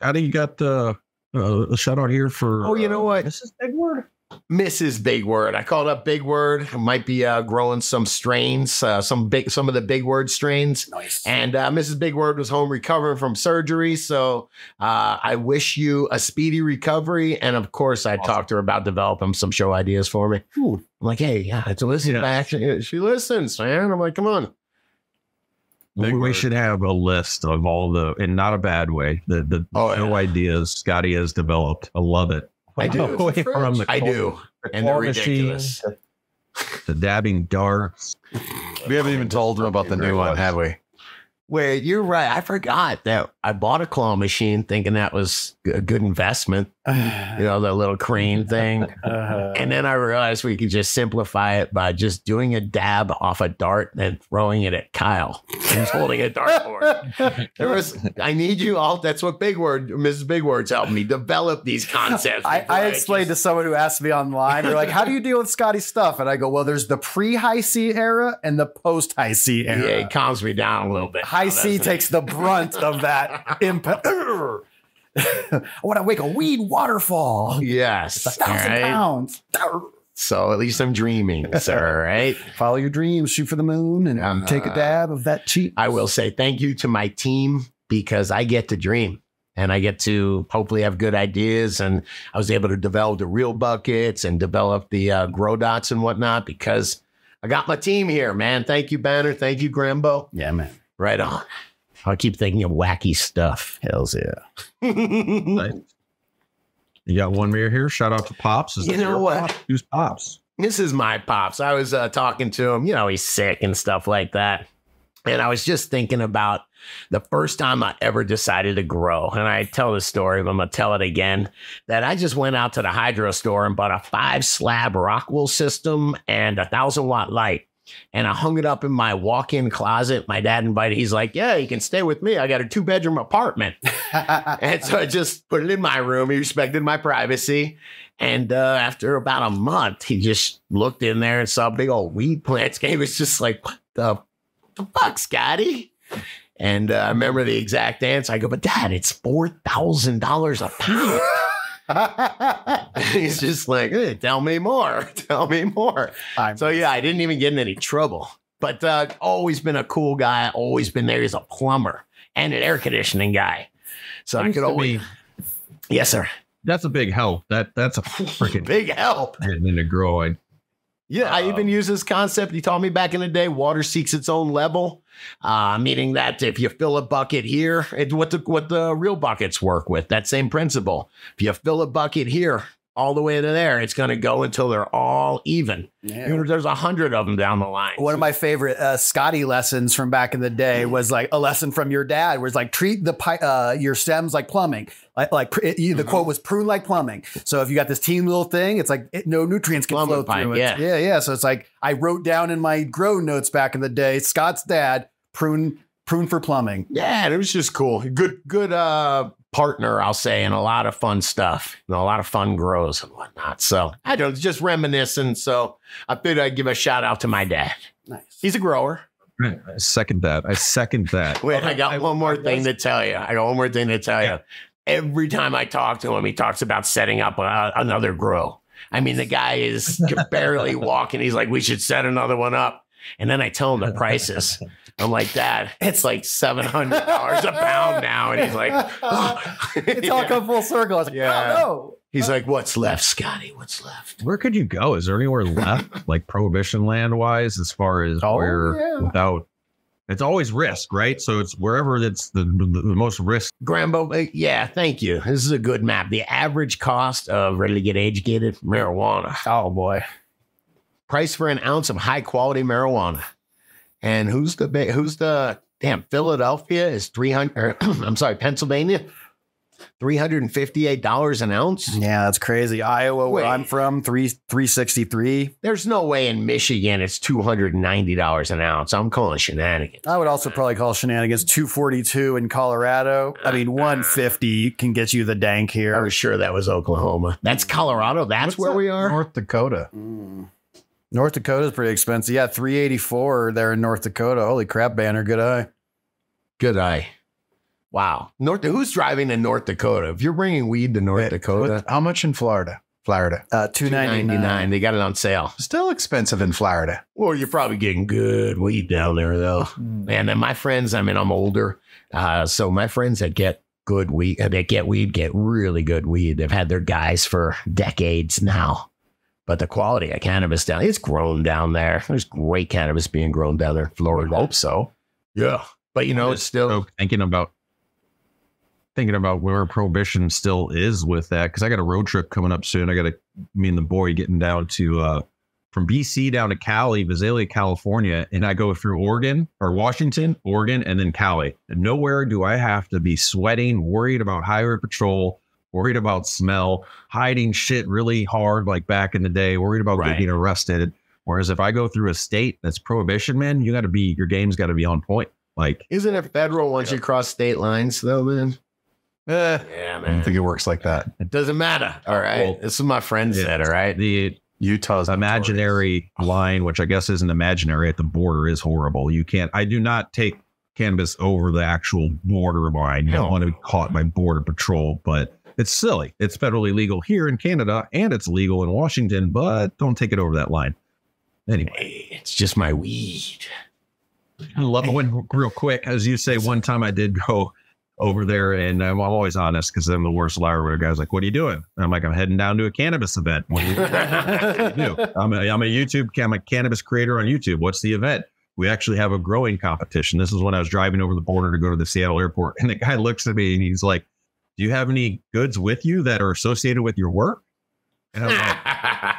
Speaker 1: How do you got the uh, a shout out here for?
Speaker 2: Oh, you know
Speaker 1: uh,
Speaker 2: what?
Speaker 1: This is big word.
Speaker 2: Mrs. Big Word. I called up Big Word. I might be uh, growing some strains, uh, some big, some of the Big Word strains.
Speaker 3: Nice.
Speaker 2: And uh, Mrs. Big Word was home recovering from surgery. So uh, I wish you a speedy recovery. And of course, I talked to her about developing some show ideas for me.
Speaker 3: Ooh.
Speaker 2: I'm like, hey, yeah, to listen
Speaker 1: Yeah.
Speaker 2: back. She, she listens, man. I'm like, come on.
Speaker 1: we, we should have a list of all the, in not a bad way, the the
Speaker 2: Oh,
Speaker 1: show
Speaker 2: yeah.
Speaker 1: ideas Scotty has developed. I love it.
Speaker 2: I do.
Speaker 1: Away from the
Speaker 2: I do. And they're
Speaker 1: claw machine,
Speaker 2: ridiculous.
Speaker 1: the dabbing darts.
Speaker 4: We haven't even told them about the new one, have we?
Speaker 2: Wait, you're right. I forgot that I bought a claw machine thinking that was a good investment. You know, the little crane thing.
Speaker 3: Uh,
Speaker 2: And then I realized we could just simplify it by just doing a dab off a dart and throwing it at Kyle. He's holding a dartboard. There was, I need you all. That's what Big Word, Mrs. Big Word's helped me develop these concepts.
Speaker 3: I,
Speaker 2: before
Speaker 3: I explained
Speaker 2: just-
Speaker 3: to someone who asked me online, they're like, how do you deal with Scotty's stuff? And I go, well, there's the pre high C era and the post high C
Speaker 2: Yeah,
Speaker 3: era.
Speaker 2: it calms me down a little bit.
Speaker 3: High C takes the brunt of that impact. I want to wake a weed waterfall.
Speaker 2: Yes.
Speaker 3: A thousand
Speaker 2: right?
Speaker 3: pounds.
Speaker 2: So at least I'm dreaming, sir. Right.
Speaker 3: Follow your dreams, shoot for the moon, and
Speaker 2: Uh,
Speaker 3: take a dab of that cheap.
Speaker 2: I will say thank you to my team because I get to dream and I get to hopefully have good ideas. And I was able to develop the real buckets and develop the uh, grow dots and whatnot because I got my team here, man. Thank you, Banner. Thank you, Grambo.
Speaker 3: Yeah, man.
Speaker 2: Right on. I'll keep thinking of wacky stuff.
Speaker 3: Hells yeah.
Speaker 1: Nice. You got one mirror here. Shout out to Pops. Is
Speaker 2: You know what?
Speaker 1: Pops? Who's Pops?
Speaker 2: This is my pops. I was uh, talking to him. You know, he's sick and stuff like that. And I was just thinking about the first time I ever decided to grow. And I tell this story, but I'm going to tell it again that I just went out to the hydro store and bought a five slab Rockwool system and a thousand watt light. And I hung it up in my walk in closet. My dad invited, he's like, Yeah, you can stay with me. I got a two bedroom apartment. And so I just put it in my room. He respected my privacy. And uh, after about a month, he just looked in there and saw big old weed plants. He was just like, what the, the fuck, Scotty? And uh, I remember the exact answer. I go, but dad, it's $4,000 a pound. He's just like, "Eh, tell me more. Tell me more.
Speaker 3: I'm-
Speaker 2: So yeah, I didn't even get in any trouble. But uh, always been a cool guy. Always been there as a plumber and an air conditioning guy. So I could always.
Speaker 1: me,
Speaker 2: Yes, sir.
Speaker 1: that's a big help. That that's a freaking
Speaker 2: Big help.
Speaker 1: getting into grow. I,
Speaker 2: Yeah, I even use this concept. He taught me back in the day. Water seeks its own level, uh, meaning that if you fill a bucket here, it's what the what the real buckets work with. That same principle. If you fill a bucket here, all the way to there, it's going to go until they're all even.
Speaker 3: Yeah.
Speaker 2: There's a hundred of them down the line.
Speaker 3: One of my favorite uh, Scotty lessons from back in the day was like a lesson from your dad, where it's like treat the pi- uh, your stems like plumbing. Like, like it-
Speaker 2: Mm-hmm.
Speaker 3: the quote was prune like plumbing. So if you got this teeny little thing, it's like it, no nutrients can
Speaker 2: Plumbing
Speaker 3: flow
Speaker 2: pipe,
Speaker 3: through it.
Speaker 2: yeah.
Speaker 3: yeah, yeah. So it's like I wrote down in my grow notes back in the day, Scott's dad prune prune for plumbing.
Speaker 2: Yeah, and it was just cool. Good, good uh partner, I'll say, and a lot of fun stuff. You know, a lot of fun grows and whatnot. So I don't just reminiscing. So I figured I'd give a shout out to my dad.
Speaker 3: Nice.
Speaker 2: He's a grower.
Speaker 1: I second that. I second that.
Speaker 2: Wait, I got
Speaker 1: I-
Speaker 2: one more
Speaker 1: I
Speaker 2: thing
Speaker 1: was-
Speaker 2: to tell you. I got one more thing to tell you. Every time I talk to him, he talks about setting up uh, another grow. I mean, the guy is barely walking. He's like, we should set another one up. And then I tell him the prices. I'm like, Dad, it's like seven hundred dollars a pound now. And he's like,
Speaker 3: it's all
Speaker 2: Yeah.
Speaker 3: come full circle. I was like,
Speaker 2: Yeah.
Speaker 3: oh,
Speaker 2: he's like, what's left, Scotty? What's left?
Speaker 1: Where could you go? Is there anywhere left, like prohibition land wise, as far as
Speaker 3: Oh,
Speaker 1: where
Speaker 3: yeah.
Speaker 1: without? It's always risk, right? So it's wherever that's the, the, the most risk.
Speaker 2: Grambo, uh, yeah, thank you. This is a good map. The average cost of ready to get educated marijuana.
Speaker 3: oh boy.
Speaker 2: price for an ounce of high quality marijuana. And who's the ba- who's the damn Philadelphia is 300 I'm sorry, Pennsylvania $358 an ounce.
Speaker 3: Yeah, that's crazy. Iowa, where
Speaker 2: Wait.
Speaker 3: I'm from, three three sixty three.
Speaker 2: There's no way in Michigan it's $290 an ounce. I'm calling shenanigans.
Speaker 3: I would also probably call shenanigans 242 in Colorado. I mean, 150 can get you the dank here.
Speaker 2: I
Speaker 3: here.
Speaker 2: was sure that was Oklahoma. That's Colorado. That's
Speaker 4: What's
Speaker 2: where
Speaker 4: that?
Speaker 2: we are.
Speaker 4: North Dakota.
Speaker 3: Mm. North Dakota's pretty expensive. Yeah, 384 there in North Dakota. Holy crap, Banner, good eye.
Speaker 2: Good eye. Wow. North who's driving to North Dakota? If you're bringing weed to North
Speaker 4: Hey,
Speaker 2: Dakota,
Speaker 4: what- how much in Florida? Florida.
Speaker 3: Uh, two ninety
Speaker 2: $2.99. They got it on sale.
Speaker 4: Still expensive in Florida.
Speaker 2: Well, you're probably getting good weed down there, though. And then my friends, I mean, I'm older. Uh, so my friends that get good weed, uh, that get weed, get really good weed. They've had their guys for decades now. But the quality of cannabis down, it's grown down there. There's great cannabis being grown down there in Florida.
Speaker 4: Hope so.
Speaker 2: Yeah. But you know, it's still,
Speaker 1: So thinking about thinking about where prohibition still is with that because I got a road trip coming up soon. I got to me and the boy getting down to uh from BC down to Cali, Visalia, California, and I go through Oregon or Washington, Oregon, and then Cali. And nowhere do I have to be sweating, worried about highway patrol, worried about smell, hiding shit really hard like back in the day, worried about
Speaker 2: Right.
Speaker 1: getting arrested. Whereas if I go through a state that's prohibition, man, you got to be your game's got to be on point. Like
Speaker 2: isn't it federal once you cross state lines, though, man?
Speaker 4: Eh,
Speaker 2: Yeah, man.
Speaker 4: I don't think it works like that.
Speaker 2: It doesn't matter. All right.
Speaker 1: Well,
Speaker 2: this is my friend
Speaker 1: yeah.
Speaker 2: said, all right.
Speaker 1: the
Speaker 4: Utah's
Speaker 1: imaginary line, which I guess isn't imaginary at the border, is horrible. You can't. I do not take cannabis over the actual border line. You
Speaker 2: No.
Speaker 1: don't want to be caught by border patrol, but it's silly. It's federally legal here in Canada and it's legal in Washington, but don't take it over that line. Anyway,
Speaker 2: Hey, it's just my weed.
Speaker 1: I love it when real quick, as you say, one time I did go over there and I'm always honest because I'm the worst liar where a guy's like, What are you doing? And I'm like, I'm heading down to a cannabis event. What do you do? I'm a, I'm a YouTube, I'm a cannabis creator on YouTube. What's the event? We actually have a growing competition. This is when I was driving over the border to go to the Seattle airport. And the guy looks at me and he's like, Do you have any goods with you that are associated with your work? And I'm like,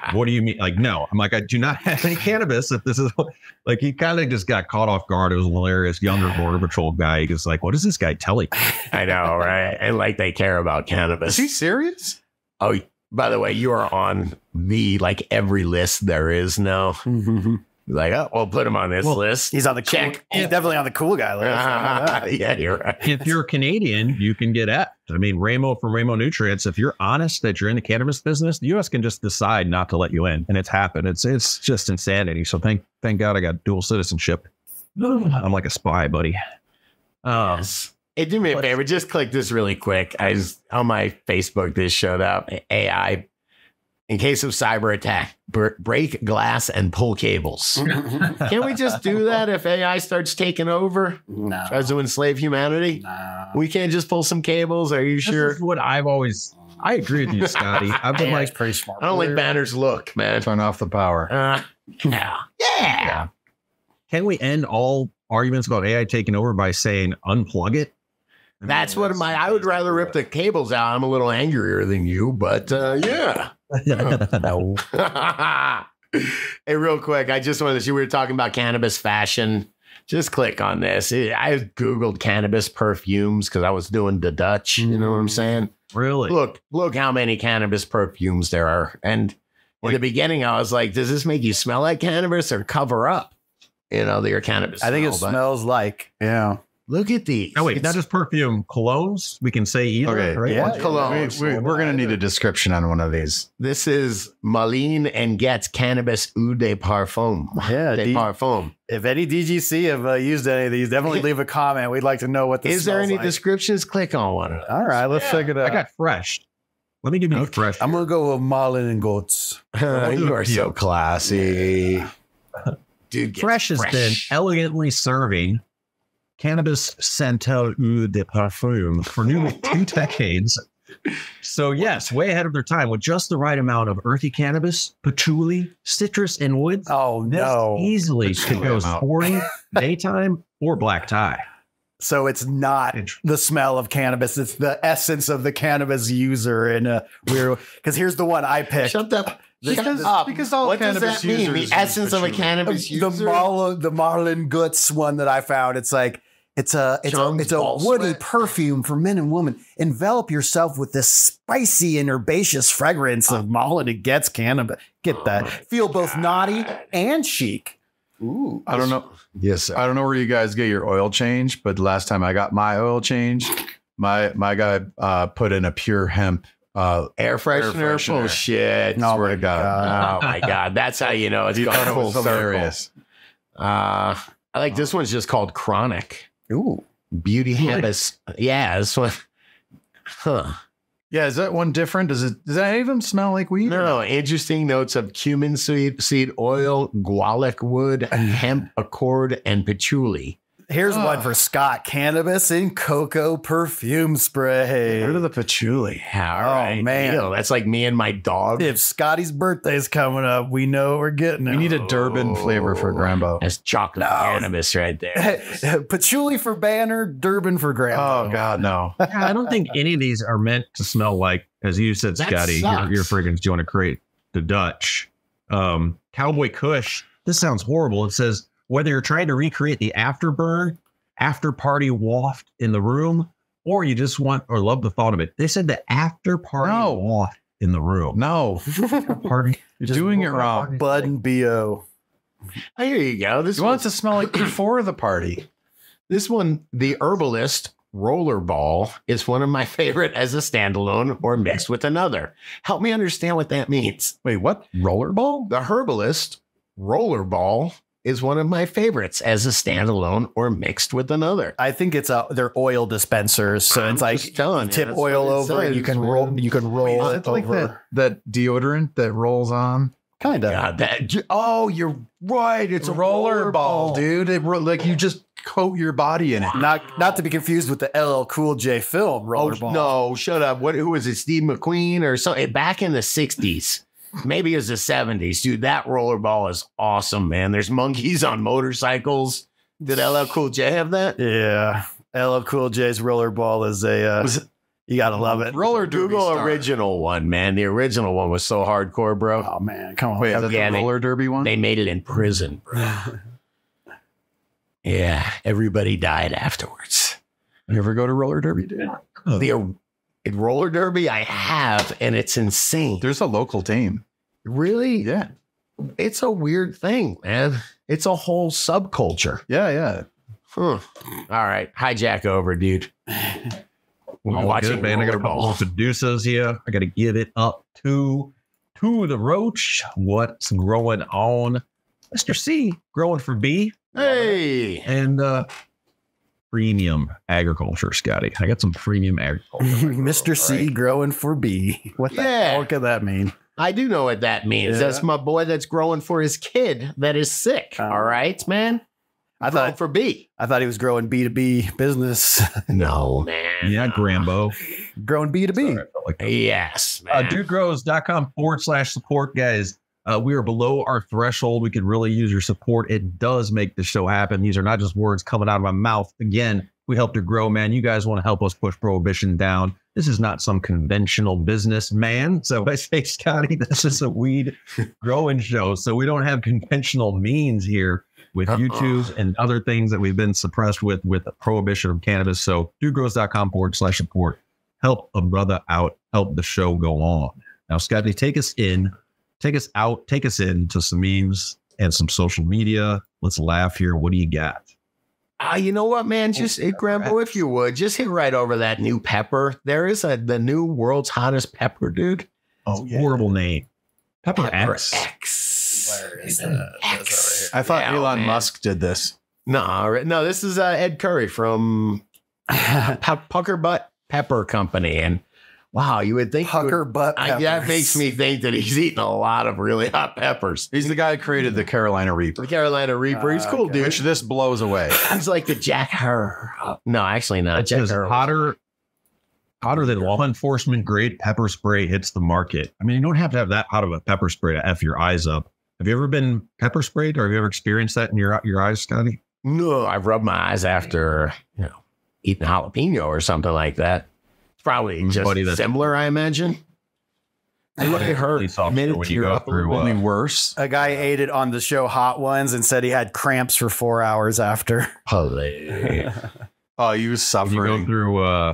Speaker 1: What do you mean? Like, no. I'm like, I do not have any cannabis. If this is like, he kind of just got caught off guard. It was hilarious. Younger Border Patrol guy. He was like, What is this guy telling? me?"
Speaker 2: I know, right? And like they care about cannabis.
Speaker 4: Is he serious?
Speaker 2: Oh, by the way, you are on the like every list there is now. Mm-hmm. Like, oh, we'll put him on this
Speaker 3: Well,
Speaker 2: list.
Speaker 3: He's on the cool,
Speaker 2: Check.
Speaker 3: He's definitely on the cool guy list. I
Speaker 2: yeah, you're right.
Speaker 1: if you're a Canadian, you can get at. I mean, Ramo from Ramo Nutrients. If you're honest that you're in the cannabis business, the U.S. can just decide not to let you in, and it's happened. It's it's just insanity. So thank thank God I got dual citizenship. I'm like a spy, buddy. Um,
Speaker 2: Yes. Hey, do me a favor. Just click this really quick. I was on my Facebook. This showed up. AI, in case of cyber attack, br- break glass and pull cables. Can we just do that if AI starts taking over,
Speaker 3: no.
Speaker 2: tries to enslave humanity?
Speaker 3: No.
Speaker 2: We can't just pull some cables. Are you
Speaker 1: this
Speaker 2: sure?
Speaker 1: is what I've always. I agree with you, Scotty. I've been
Speaker 3: Yeah,
Speaker 1: like,
Speaker 3: pretty smart.
Speaker 2: I don't like banners. Look, man.
Speaker 4: Turn off the power.
Speaker 2: Uh, yeah, yeah.
Speaker 1: can we end all arguments about AI taking over by saying unplug it? I mean,
Speaker 2: That's what my. I would rather rip the cables out. I'm a little angrier than you, but uh, yeah.
Speaker 3: No.
Speaker 2: hey, real quick, I just wanted to see we were talking about cannabis fashion. Just click on this. I googled cannabis perfumes because I was doing the Dutch. You know what I'm saying?
Speaker 1: really.
Speaker 2: Look, look how many cannabis perfumes there are. And in the beginning, I was like, does this make you smell like cannabis or cover up? You know, your cannabis.
Speaker 3: I think it
Speaker 2: smell, but
Speaker 3: smells like, yeah.
Speaker 2: Look at these.
Speaker 1: No, wait,
Speaker 2: It's-
Speaker 1: not just perfume, colognes. We can say either.
Speaker 4: Okay,
Speaker 1: right?
Speaker 3: yeah.
Speaker 2: colognes.
Speaker 4: We, we, we're going to need a description on one of these.
Speaker 2: This is Malin and Goetz Cannabis Eau de Parfum.
Speaker 3: Yeah,
Speaker 2: De
Speaker 3: D-
Speaker 2: Parfum.
Speaker 3: If any DGC have uh, used any of these, definitely leave a comment. We'd like to know what this
Speaker 2: Is there any
Speaker 3: like.
Speaker 2: descriptions? Click on one.
Speaker 3: All right, let's check it out.
Speaker 1: I got fresh. Let me give you fresh.
Speaker 3: I'm gonna go with Marlin and Goats.
Speaker 2: you are so classy. Dude, get
Speaker 1: Fresh has been elegantly serving cannabis Santal Eau de Parfum for nearly two decades. So, yes, way ahead of their time with just the right amount of earthy cannabis, patchouli, citrus, and wood.
Speaker 3: Oh
Speaker 1: This
Speaker 3: no!
Speaker 1: easily could go
Speaker 4: I'm
Speaker 1: sporting, daytime, or black tie.
Speaker 3: So it's not the smell of cannabis; it's the essence of the cannabis user. And uh, we're because here's the one I picked.
Speaker 2: Shut up.
Speaker 4: Because-
Speaker 2: Shut up.
Speaker 4: because all
Speaker 2: what does
Speaker 4: cannabis
Speaker 2: that mean? The essence of a
Speaker 4: patchouli.
Speaker 2: cannabis
Speaker 3: the
Speaker 2: user.
Speaker 3: Marlin, the Marlin Guts one that I found. It's like it's a it's a, it's a woody
Speaker 2: sweat.
Speaker 3: perfume for men and women. Envelop yourself with this spicy and herbaceous fragrance of Marlin and Gets cannabis. Get that? Feel both naughty and chic.
Speaker 2: Ooh.
Speaker 4: I don't know.
Speaker 2: Yes, sir.
Speaker 4: I don't know where you guys get your oil change, but the last time I got my oil change, my my guy uh, put in a pure hemp. Uh,
Speaker 2: Air freshener.
Speaker 4: freshener.
Speaker 2: Bullshit.
Speaker 3: No,
Speaker 4: swear to God.
Speaker 2: Oh my god, that's how you know it's
Speaker 4: you
Speaker 2: gone
Speaker 4: it
Speaker 2: full circle.
Speaker 4: hilarious.
Speaker 2: Uh, I like this one's just called Chronic
Speaker 3: Ooh.
Speaker 2: Beauty Habits. Yeah, this one. Huh.
Speaker 4: Yeah, is that one different? Does it does that even smell like weed?
Speaker 2: No, no, interesting notes of cumin seed, seed oil, guaiac wood, hemp accord, and patchouli.
Speaker 3: Here's
Speaker 4: Oh.
Speaker 3: one for Scott: cannabis and cocoa perfume spray.
Speaker 4: Rid of the patchouli.
Speaker 2: All
Speaker 3: Oh,
Speaker 2: right,
Speaker 3: man.
Speaker 2: Ew, that's like me and my dog.
Speaker 3: If Scotty's birthday's coming up, we know what we're getting.
Speaker 4: We need a Durban flavor for Grambo.
Speaker 2: That's chocolate
Speaker 3: No.
Speaker 2: cannabis right there.
Speaker 3: patchouli for Banner, Durban for Grandpa.
Speaker 4: Oh God, no.
Speaker 1: Yeah, I don't think any of these are meant to smell like, as you said,
Speaker 2: That
Speaker 1: Scotty, your,
Speaker 2: sucks.
Speaker 1: your fragrance you want to create the Dutch. Um, Cowboy Kush. This sounds horrible. It says whether you're trying to recreate the afterburn, after party waft in the room, or you just want or love the thought of it. They said the after party
Speaker 4: No.
Speaker 1: waft in the room.
Speaker 4: No.
Speaker 1: Party.
Speaker 4: You're doing it wrong.
Speaker 3: Bud and Bo.
Speaker 2: Oh, here you go. This
Speaker 4: You want it to smell like before the party.
Speaker 2: This one, the herbalist rollerball, is one of my favorite as a standalone or mixed with another. Help me understand what that means.
Speaker 4: Wait, what? Rollerball?
Speaker 2: The herbalist rollerball is one of my favorites as a standalone or mixed with another.
Speaker 3: I think it's a they're oil dispensers, so
Speaker 2: I'm
Speaker 3: it's like
Speaker 2: telling
Speaker 3: tip
Speaker 2: that's
Speaker 3: oil over, and you
Speaker 2: says,
Speaker 3: can roll.
Speaker 2: man.
Speaker 3: You can roll it
Speaker 4: it like that,
Speaker 3: over.
Speaker 4: that deodorant that rolls on?
Speaker 3: Kind of.
Speaker 2: God, that oh, you're right. It's a rollerball,
Speaker 4: dude. It like you just coat your body in it.
Speaker 3: Not not to be confused with the LL Cool J film
Speaker 2: Oh
Speaker 3: rollerball.
Speaker 2: no! Shut up. What? Who was it? Steve McQueen or something? Back in the '60s, maybe it's the '70s, dude. That rollerball is awesome, man. There's monkeys on motorcycles. Did LL Cool J have that?
Speaker 3: Yeah, LL Cool J's rollerball is a. Uh,
Speaker 4: Was
Speaker 3: you gotta love it.
Speaker 4: Roller derby
Speaker 2: Google
Speaker 4: star.
Speaker 2: original one, man. The original one was so hardcore, bro.
Speaker 3: Oh man, come on.
Speaker 4: Wait, is
Speaker 2: Yeah,
Speaker 4: the
Speaker 2: they-
Speaker 4: roller derby one?
Speaker 2: They made it in prison, bro. Yeah, everybody died afterwards.
Speaker 4: you ever go to roller derby, dude?
Speaker 2: The uh, roller derby I have, and it's insane.
Speaker 4: There's a local team.
Speaker 2: Really,
Speaker 4: Yeah.
Speaker 2: it's a weird thing, man. It's a whole subculture.
Speaker 4: Yeah, yeah.
Speaker 2: Huh. All right, hijack over, dude. We're
Speaker 1: All
Speaker 2: watching
Speaker 1: good, man. I got a couple of
Speaker 2: rollerball.
Speaker 1: producers here. I got to give it up to to the roach. What's growing on, Mister C? Growing for B
Speaker 2: Hey,
Speaker 1: and uh premium agriculture, Scotty. I got some premium agriculture.
Speaker 3: Mr. C growing for B. What the
Speaker 2: Yeah.
Speaker 3: hell could that mean?
Speaker 2: I do know what that means.
Speaker 3: Yeah.
Speaker 2: That's my boy that's growing for his kid that is sick.
Speaker 3: Oh.
Speaker 2: All right, man.
Speaker 3: I
Speaker 2: Growing
Speaker 3: thought
Speaker 2: for B.
Speaker 3: I thought he was growing B to B business,
Speaker 2: No, man.
Speaker 1: yeah, Grambo.
Speaker 3: growing B to B.
Speaker 1: Sorry, I felt like that.
Speaker 2: Yes,
Speaker 1: uh,
Speaker 2: man.
Speaker 1: dudegrows.com forward slash support guys uh, we are below our threshold. We could really use your support. It does make the show happen. These are not just words coming out of my mouth. Again we help to grow man. You guys want to help us push prohibition down. This is not some conventional business man. So i say scotty this is a weed growing show. So we don't have conventional means here with
Speaker 2: Uh-uh.
Speaker 1: youtube and other things that we've been suppressed with with the prohibition of cannabis. So dudegrows.com forward slash support. Help a brother out, help the show go on. Now, Scotty, take us in, take us out, take us into some memes and some social media. Let's laugh here. What do you got?
Speaker 2: Ah, you know what, man? Just hey, Grambo, if you would, just hit right over that new pepper. There is a the new world's hottest pepper, dude.
Speaker 1: Oh, horrible name. Pepper, X.
Speaker 2: X.
Speaker 3: Where is that?
Speaker 2: X.
Speaker 4: I thought
Speaker 2: Yeah,
Speaker 4: Elon
Speaker 2: man.
Speaker 4: Musk did this.
Speaker 2: No, right- no, this is uh, Ed Curry from Pu- Pucker Butt Pepper Company, and wow, you would think you would-
Speaker 3: Pucker butt.
Speaker 2: I, that makes me think that he's eating a lot of really hot peppers.
Speaker 4: He's the guy who created the Carolina Reaper,
Speaker 2: The Carolina Reaper, he's
Speaker 3: Ah,
Speaker 2: cool,
Speaker 3: okay.
Speaker 2: dude.
Speaker 4: which this blows away.
Speaker 2: He's like the Jack Her. No, actually not.
Speaker 1: It
Speaker 2: Jack
Speaker 1: says
Speaker 2: Her.
Speaker 1: hotter, hotter than law enforcement grade pepper spray hits the market. I mean, you don't have to have that hot of a pepper spray to f your eyes up. Have you ever been pepper sprayed, or have you ever experienced that in your your eyes, Scotty?
Speaker 2: No, I've rubbed my eyes after you know eating jalapeno or something like that. It's probably just
Speaker 1: Buddy, that's-
Speaker 2: similar, I imagine. It looked at her.
Speaker 1: Police officer
Speaker 2: Made it
Speaker 1: when you
Speaker 2: tear up a
Speaker 1: through,
Speaker 2: little
Speaker 1: uh.
Speaker 4: Only worse.
Speaker 3: A guy ate it on the show Hot Ones and said he had cramps for four hours after.
Speaker 2: Hilarious.
Speaker 4: Oh, you
Speaker 1: when you go
Speaker 4: suffering.
Speaker 1: through uh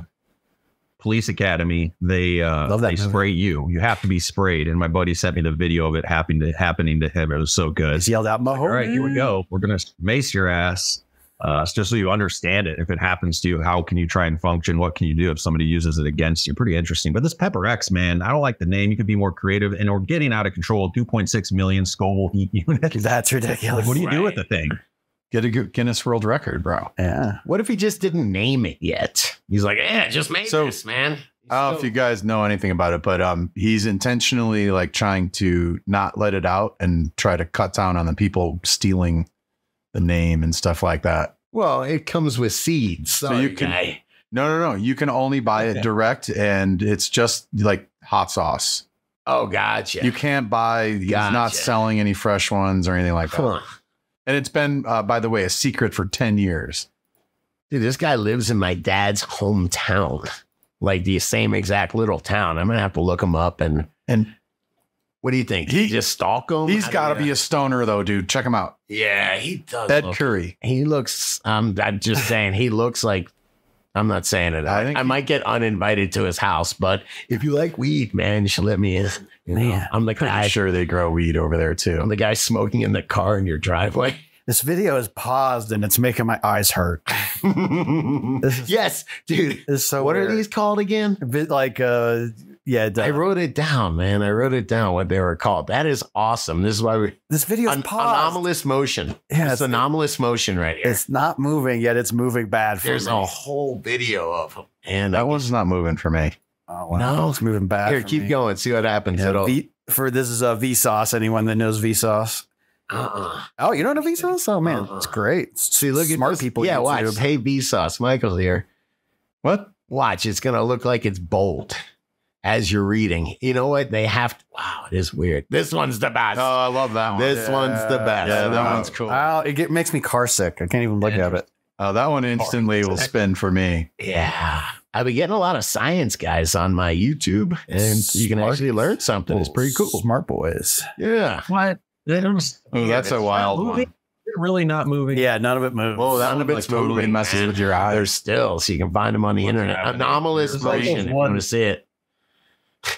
Speaker 1: police academy they uh
Speaker 3: Love that
Speaker 1: they
Speaker 3: movie.
Speaker 1: spray you you have to be sprayed and my buddy sent me the video of it happening to happening to him it was so good
Speaker 3: He yelled out,
Speaker 1: all
Speaker 3: Mahoney.
Speaker 1: right here we go we're gonna mace your ass uh just so you understand it if it happens to you how can you try and function what can you do if somebody uses it against you pretty interesting but this pepper x man i don't like the name you could be more creative and we're getting out of control 2.6 million scoville heat unit
Speaker 3: That's ridiculous.
Speaker 1: like, what do you do with the thing
Speaker 4: Get a Guinness World Record, bro.
Speaker 3: Yeah.
Speaker 2: what if he just didn't name it yet? He's like, yeah, just made
Speaker 4: So-
Speaker 2: this, man.
Speaker 4: I don't know if you guys know anything about it, but um, he's intentionally like trying to not let it out and try to cut down on the people stealing the name and stuff like that.
Speaker 2: Well, it comes with seeds.
Speaker 4: So you can-
Speaker 2: guy.
Speaker 4: No, no, no. You can only buy
Speaker 1: Okay.
Speaker 4: it direct, and it's just like hot sauce.
Speaker 2: Oh, gotcha.
Speaker 4: You can't buy. He's not selling any fresh ones or anything like that.
Speaker 2: Huh.
Speaker 4: And it's been, uh, by the way, a secret for ten years.
Speaker 2: Dude, this guy lives in my dad's hometown, like the same exact little town. I'm gonna have to look him up and
Speaker 4: And
Speaker 2: what do you think?
Speaker 4: He-
Speaker 2: just stalk him.
Speaker 4: he's got to be a stoner, though, dude. Check him out.
Speaker 2: yeah. He does.
Speaker 4: Ed
Speaker 2: look-
Speaker 4: Curry.
Speaker 2: he looks. Um, I'm just saying he looks like. I'm not saying it.
Speaker 4: I
Speaker 2: I,
Speaker 4: think
Speaker 2: I
Speaker 4: he-
Speaker 2: might get uninvited to his house, but if you like weed, man, you should let me in. You know,
Speaker 3: Man.
Speaker 2: I'm the
Speaker 4: Pretty
Speaker 2: guy.
Speaker 4: sure they grow weed over there
Speaker 2: I'm
Speaker 4: too.
Speaker 2: the guy smoking in the car in your driveway.
Speaker 3: This video is paused and it's making my eyes hurt. Is,
Speaker 2: yes, dude.
Speaker 3: so
Speaker 2: what are these called again?
Speaker 3: Like uh yeah,
Speaker 2: I wrote it down, man. I wrote it down what they were called. That is awesome. This is why we
Speaker 3: this video is
Speaker 2: an-
Speaker 3: paused.
Speaker 2: anomalous motion.
Speaker 3: Yeah,
Speaker 2: it's
Speaker 3: it's-
Speaker 2: anomalous motion right here.
Speaker 3: It's not moving yet. It's moving bad. For
Speaker 2: There's
Speaker 3: me.
Speaker 2: a whole video of them. And
Speaker 4: That one's not moving for me.
Speaker 3: Oh, wow.
Speaker 2: No.
Speaker 3: it's moving bad.
Speaker 2: here,
Speaker 3: for
Speaker 2: keep
Speaker 3: me.
Speaker 2: going. See what happens.
Speaker 3: Yeah, v, for this is a Vsauce. Anyone that knows Vsauce?
Speaker 2: uh-uh.
Speaker 3: Oh, you don't know Vsauce? Oh man,
Speaker 2: Uh-uh.
Speaker 3: it's great.
Speaker 2: See, look at
Speaker 3: smart
Speaker 2: this.
Speaker 3: people.
Speaker 2: Yeah,
Speaker 3: YouTube.
Speaker 2: watch. Hey, Vsauce. Michael's here.
Speaker 4: What?
Speaker 2: Watch. It's gonna look like it's bold as you're reading. You know what? They have to. Wow, it is weird. This one's the best.
Speaker 4: Oh, I love that one.
Speaker 2: this one's the best.
Speaker 4: yeah, that
Speaker 3: Wow.
Speaker 4: one's cool.
Speaker 3: Wow, it get, makes me car sick. I can't even look at it.
Speaker 4: Oh, that one instantly will spin for me.
Speaker 2: Yeah. I've been getting a lot of science guys on my YouTube, and you can
Speaker 3: Smart.
Speaker 2: actually learn something. It's pretty cool.
Speaker 3: Smart boys.
Speaker 2: Yeah.
Speaker 1: What? They.
Speaker 4: Oh,
Speaker 2: Yeah,
Speaker 4: that's a wild
Speaker 1: moving.
Speaker 4: one.
Speaker 1: They're really not moving.
Speaker 3: Yeah, none of it moves.
Speaker 4: Whoa, that
Speaker 2: None
Speaker 4: one
Speaker 2: of
Speaker 4: like,
Speaker 2: it's
Speaker 4: totally
Speaker 2: moving,
Speaker 4: messes with your eyes.
Speaker 2: There's still, so you can find them on the
Speaker 1: What's
Speaker 2: internet.
Speaker 1: happening?
Speaker 2: Anomalous
Speaker 1: There's
Speaker 2: motion. If you want to see it.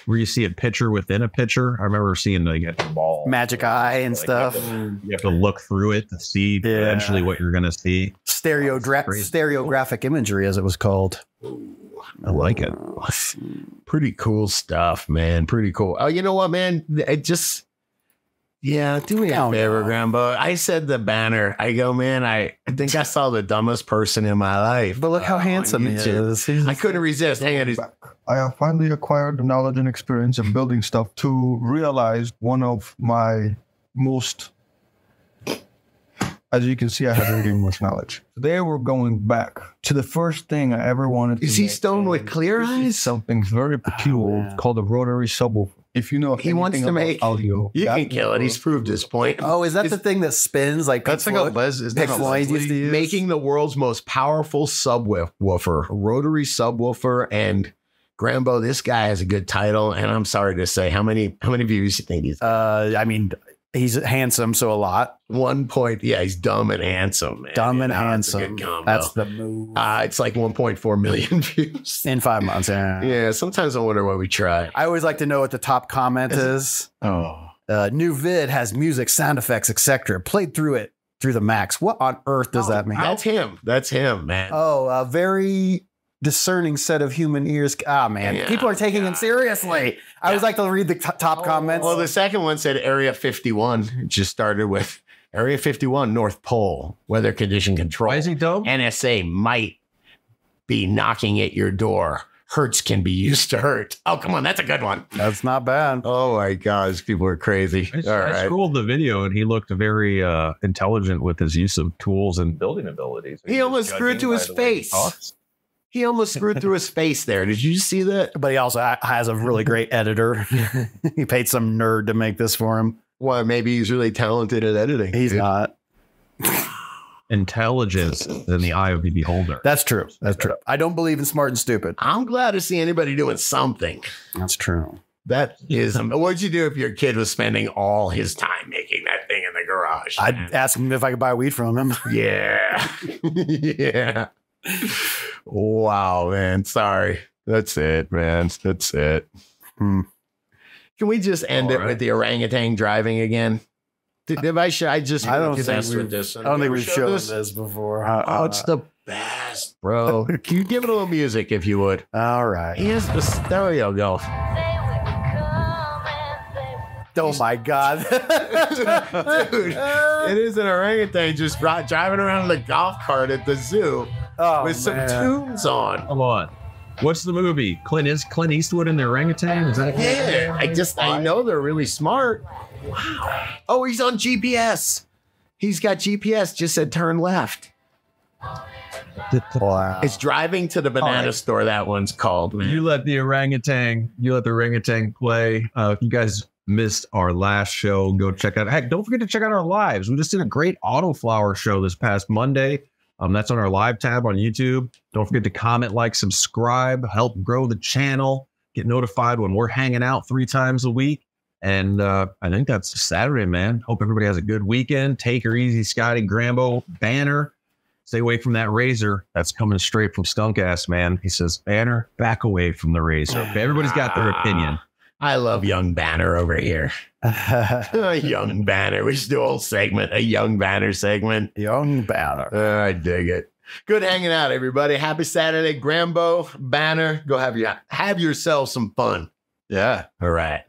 Speaker 1: Where you see a picture within a picture. I remember seeing like a ball.
Speaker 3: Magic eye and
Speaker 1: Like,
Speaker 3: stuff.
Speaker 1: You have to look through it to see
Speaker 3: Yeah.
Speaker 1: eventually what you're going to see.
Speaker 3: Stereogra-
Speaker 1: Crazy.
Speaker 3: stereographic imagery, as it was called.
Speaker 1: I like it.
Speaker 2: Pretty cool stuff, man. Pretty cool. Oh, you know what, man? It just, yeah, do me a
Speaker 3: Oh,
Speaker 2: favor,
Speaker 3: no.
Speaker 2: Grandpa. I said the banner. I go, man, I, I think I saw the dumbest person in my life.
Speaker 3: But look how
Speaker 2: on
Speaker 3: handsome he
Speaker 2: YouTube.
Speaker 3: is.
Speaker 2: I couldn't resist. Hang on. he's-
Speaker 5: back. I have finally acquired the knowledge and experience of building stuff to realize one of my most, as you can see, I have really much knowledge. Today we're going back to the first thing I ever wanted to
Speaker 2: Is he
Speaker 5: make,
Speaker 2: stoned with
Speaker 5: and
Speaker 2: clear eyes?
Speaker 5: Something very peculiar oh,
Speaker 3: man.
Speaker 5: called a rotary subwoofer. If you know
Speaker 2: He wants to make-
Speaker 5: audio,
Speaker 2: You
Speaker 5: that
Speaker 2: can kill it. He's proved his point.
Speaker 3: oh, is that
Speaker 2: Is-
Speaker 3: the thing that spins like
Speaker 4: That's
Speaker 3: Pink
Speaker 4: like a
Speaker 3: Floyd?
Speaker 4: Les. Is that a
Speaker 3: Floyd used to use?
Speaker 2: making the world's most powerful subwoofer, rotary subwoofer. And Grambo, this guy has a good title. And I'm sorry to say, how many how many views do you think he's?
Speaker 3: Uh, I mean, he's handsome, so a lot.
Speaker 2: One point. Yeah, he's dumb and handsome. Man.
Speaker 3: Dumb
Speaker 2: You
Speaker 3: and
Speaker 2: know, it's a
Speaker 3: handsome.
Speaker 2: good combo.
Speaker 3: That's the move.
Speaker 2: uh, it's like 1.4 million views.
Speaker 3: In five months. Yeah.
Speaker 2: Yeah, sometimes I wonder why we try.
Speaker 3: I always like to know what the top comment is.
Speaker 4: Oh,
Speaker 3: Uh, new vid has music, sound effects, etc. Played through it through the max. What on earth does that mean?
Speaker 2: That's him. That's him, man.
Speaker 3: Oh, a very discerning set of human ears. Ah, man,
Speaker 2: Yeah,
Speaker 3: people are taking him
Speaker 2: God.
Speaker 3: seriously. I always like to read the t- top comments.
Speaker 2: Well, the second one said Area 51. It just started with Area 51, North Pole, weather condition control.
Speaker 1: Why is he dumb?
Speaker 2: NSA might be knocking at your door. Hurts can be used to hurt. Oh, come on. That's a good one.
Speaker 3: That's not bad.
Speaker 2: Oh, my gosh. People are crazy.
Speaker 1: I,
Speaker 2: All
Speaker 1: I
Speaker 2: right.
Speaker 1: scrolled the video and he looked very uh, intelligent with his use of tools and building abilities.
Speaker 2: He almost
Speaker 1: Just
Speaker 2: threw it to his
Speaker 1: by the
Speaker 2: face.
Speaker 1: Talks.
Speaker 2: He almost screwed through his face there. Did you see that?
Speaker 3: But he also has a really great editor. he paid some nerd to make this for him.
Speaker 2: Well, maybe he's really talented at editing.
Speaker 3: He's
Speaker 2: dude.
Speaker 3: not.
Speaker 1: Intelligence in the eye of the beholder.
Speaker 3: That's true. That's true. I don't believe in smart and stupid.
Speaker 2: I'm glad to see anybody doing something.
Speaker 3: That's true.
Speaker 2: That is, what'd you do if your kid was spending all his time making that thing in the garage?
Speaker 3: I'd ask him if I could buy weed from him.
Speaker 2: yeah. yeah. Wow, man. Sorry. That's it, man. That's it.
Speaker 3: Hmm.
Speaker 2: Can we just end
Speaker 1: All
Speaker 2: it
Speaker 1: right.
Speaker 2: with the orangutan driving again? Did, did I show? I just
Speaker 3: I don't think we've-
Speaker 2: with this.
Speaker 3: I don't think we've shown
Speaker 2: this?
Speaker 3: this, before.
Speaker 2: Oh, it's the best, bro. Can you give it a little music if you would?
Speaker 3: all right.
Speaker 2: Here's the stereo golf.
Speaker 3: Oh my god.
Speaker 2: Dude, it is an orangutan just driving around in a golf cart at the zoo
Speaker 3: oh,
Speaker 2: with some tunes on.
Speaker 1: Come on. What's the movie? Clint is Clint Eastwood and the orangutan? Is that
Speaker 2: Yeah, I just I know they're really smart. Wow. Oh, he's on GPS. He's got GPS. Just said turn left.
Speaker 3: Wow.
Speaker 2: It's driving to the banana
Speaker 5: right.
Speaker 2: store. That one's called. Man.
Speaker 1: You let the orangutan, you let the orangutan play. Uh, if you guys missed our last show, go check out. Heck, don't forget to check out our lives. We just did a great autoflower show this past Monday. Um, that's on our live tab on YouTube. Don't forget to comment, like, subscribe, help grow the channel, get notified when we're hanging out three times a week. And uh, I think that's Saturday, man. Hope everybody has a good weekend. Take her easy, Scotty Grambo banner. Stay away from that razor. That's coming straight from Skunk Ass, man. He says, Banner, back away from the razor. Everybody's got their opinion.
Speaker 2: I love Young Banner over here. A young Banner. We should do a whole segment, a Young Banner segment.
Speaker 3: Young Banner.
Speaker 2: Uh, I dig it. Good hanging out, everybody. Happy Saturday, Grambo Banner. Go have your have yourself some fun.
Speaker 4: Yeah.
Speaker 2: All right.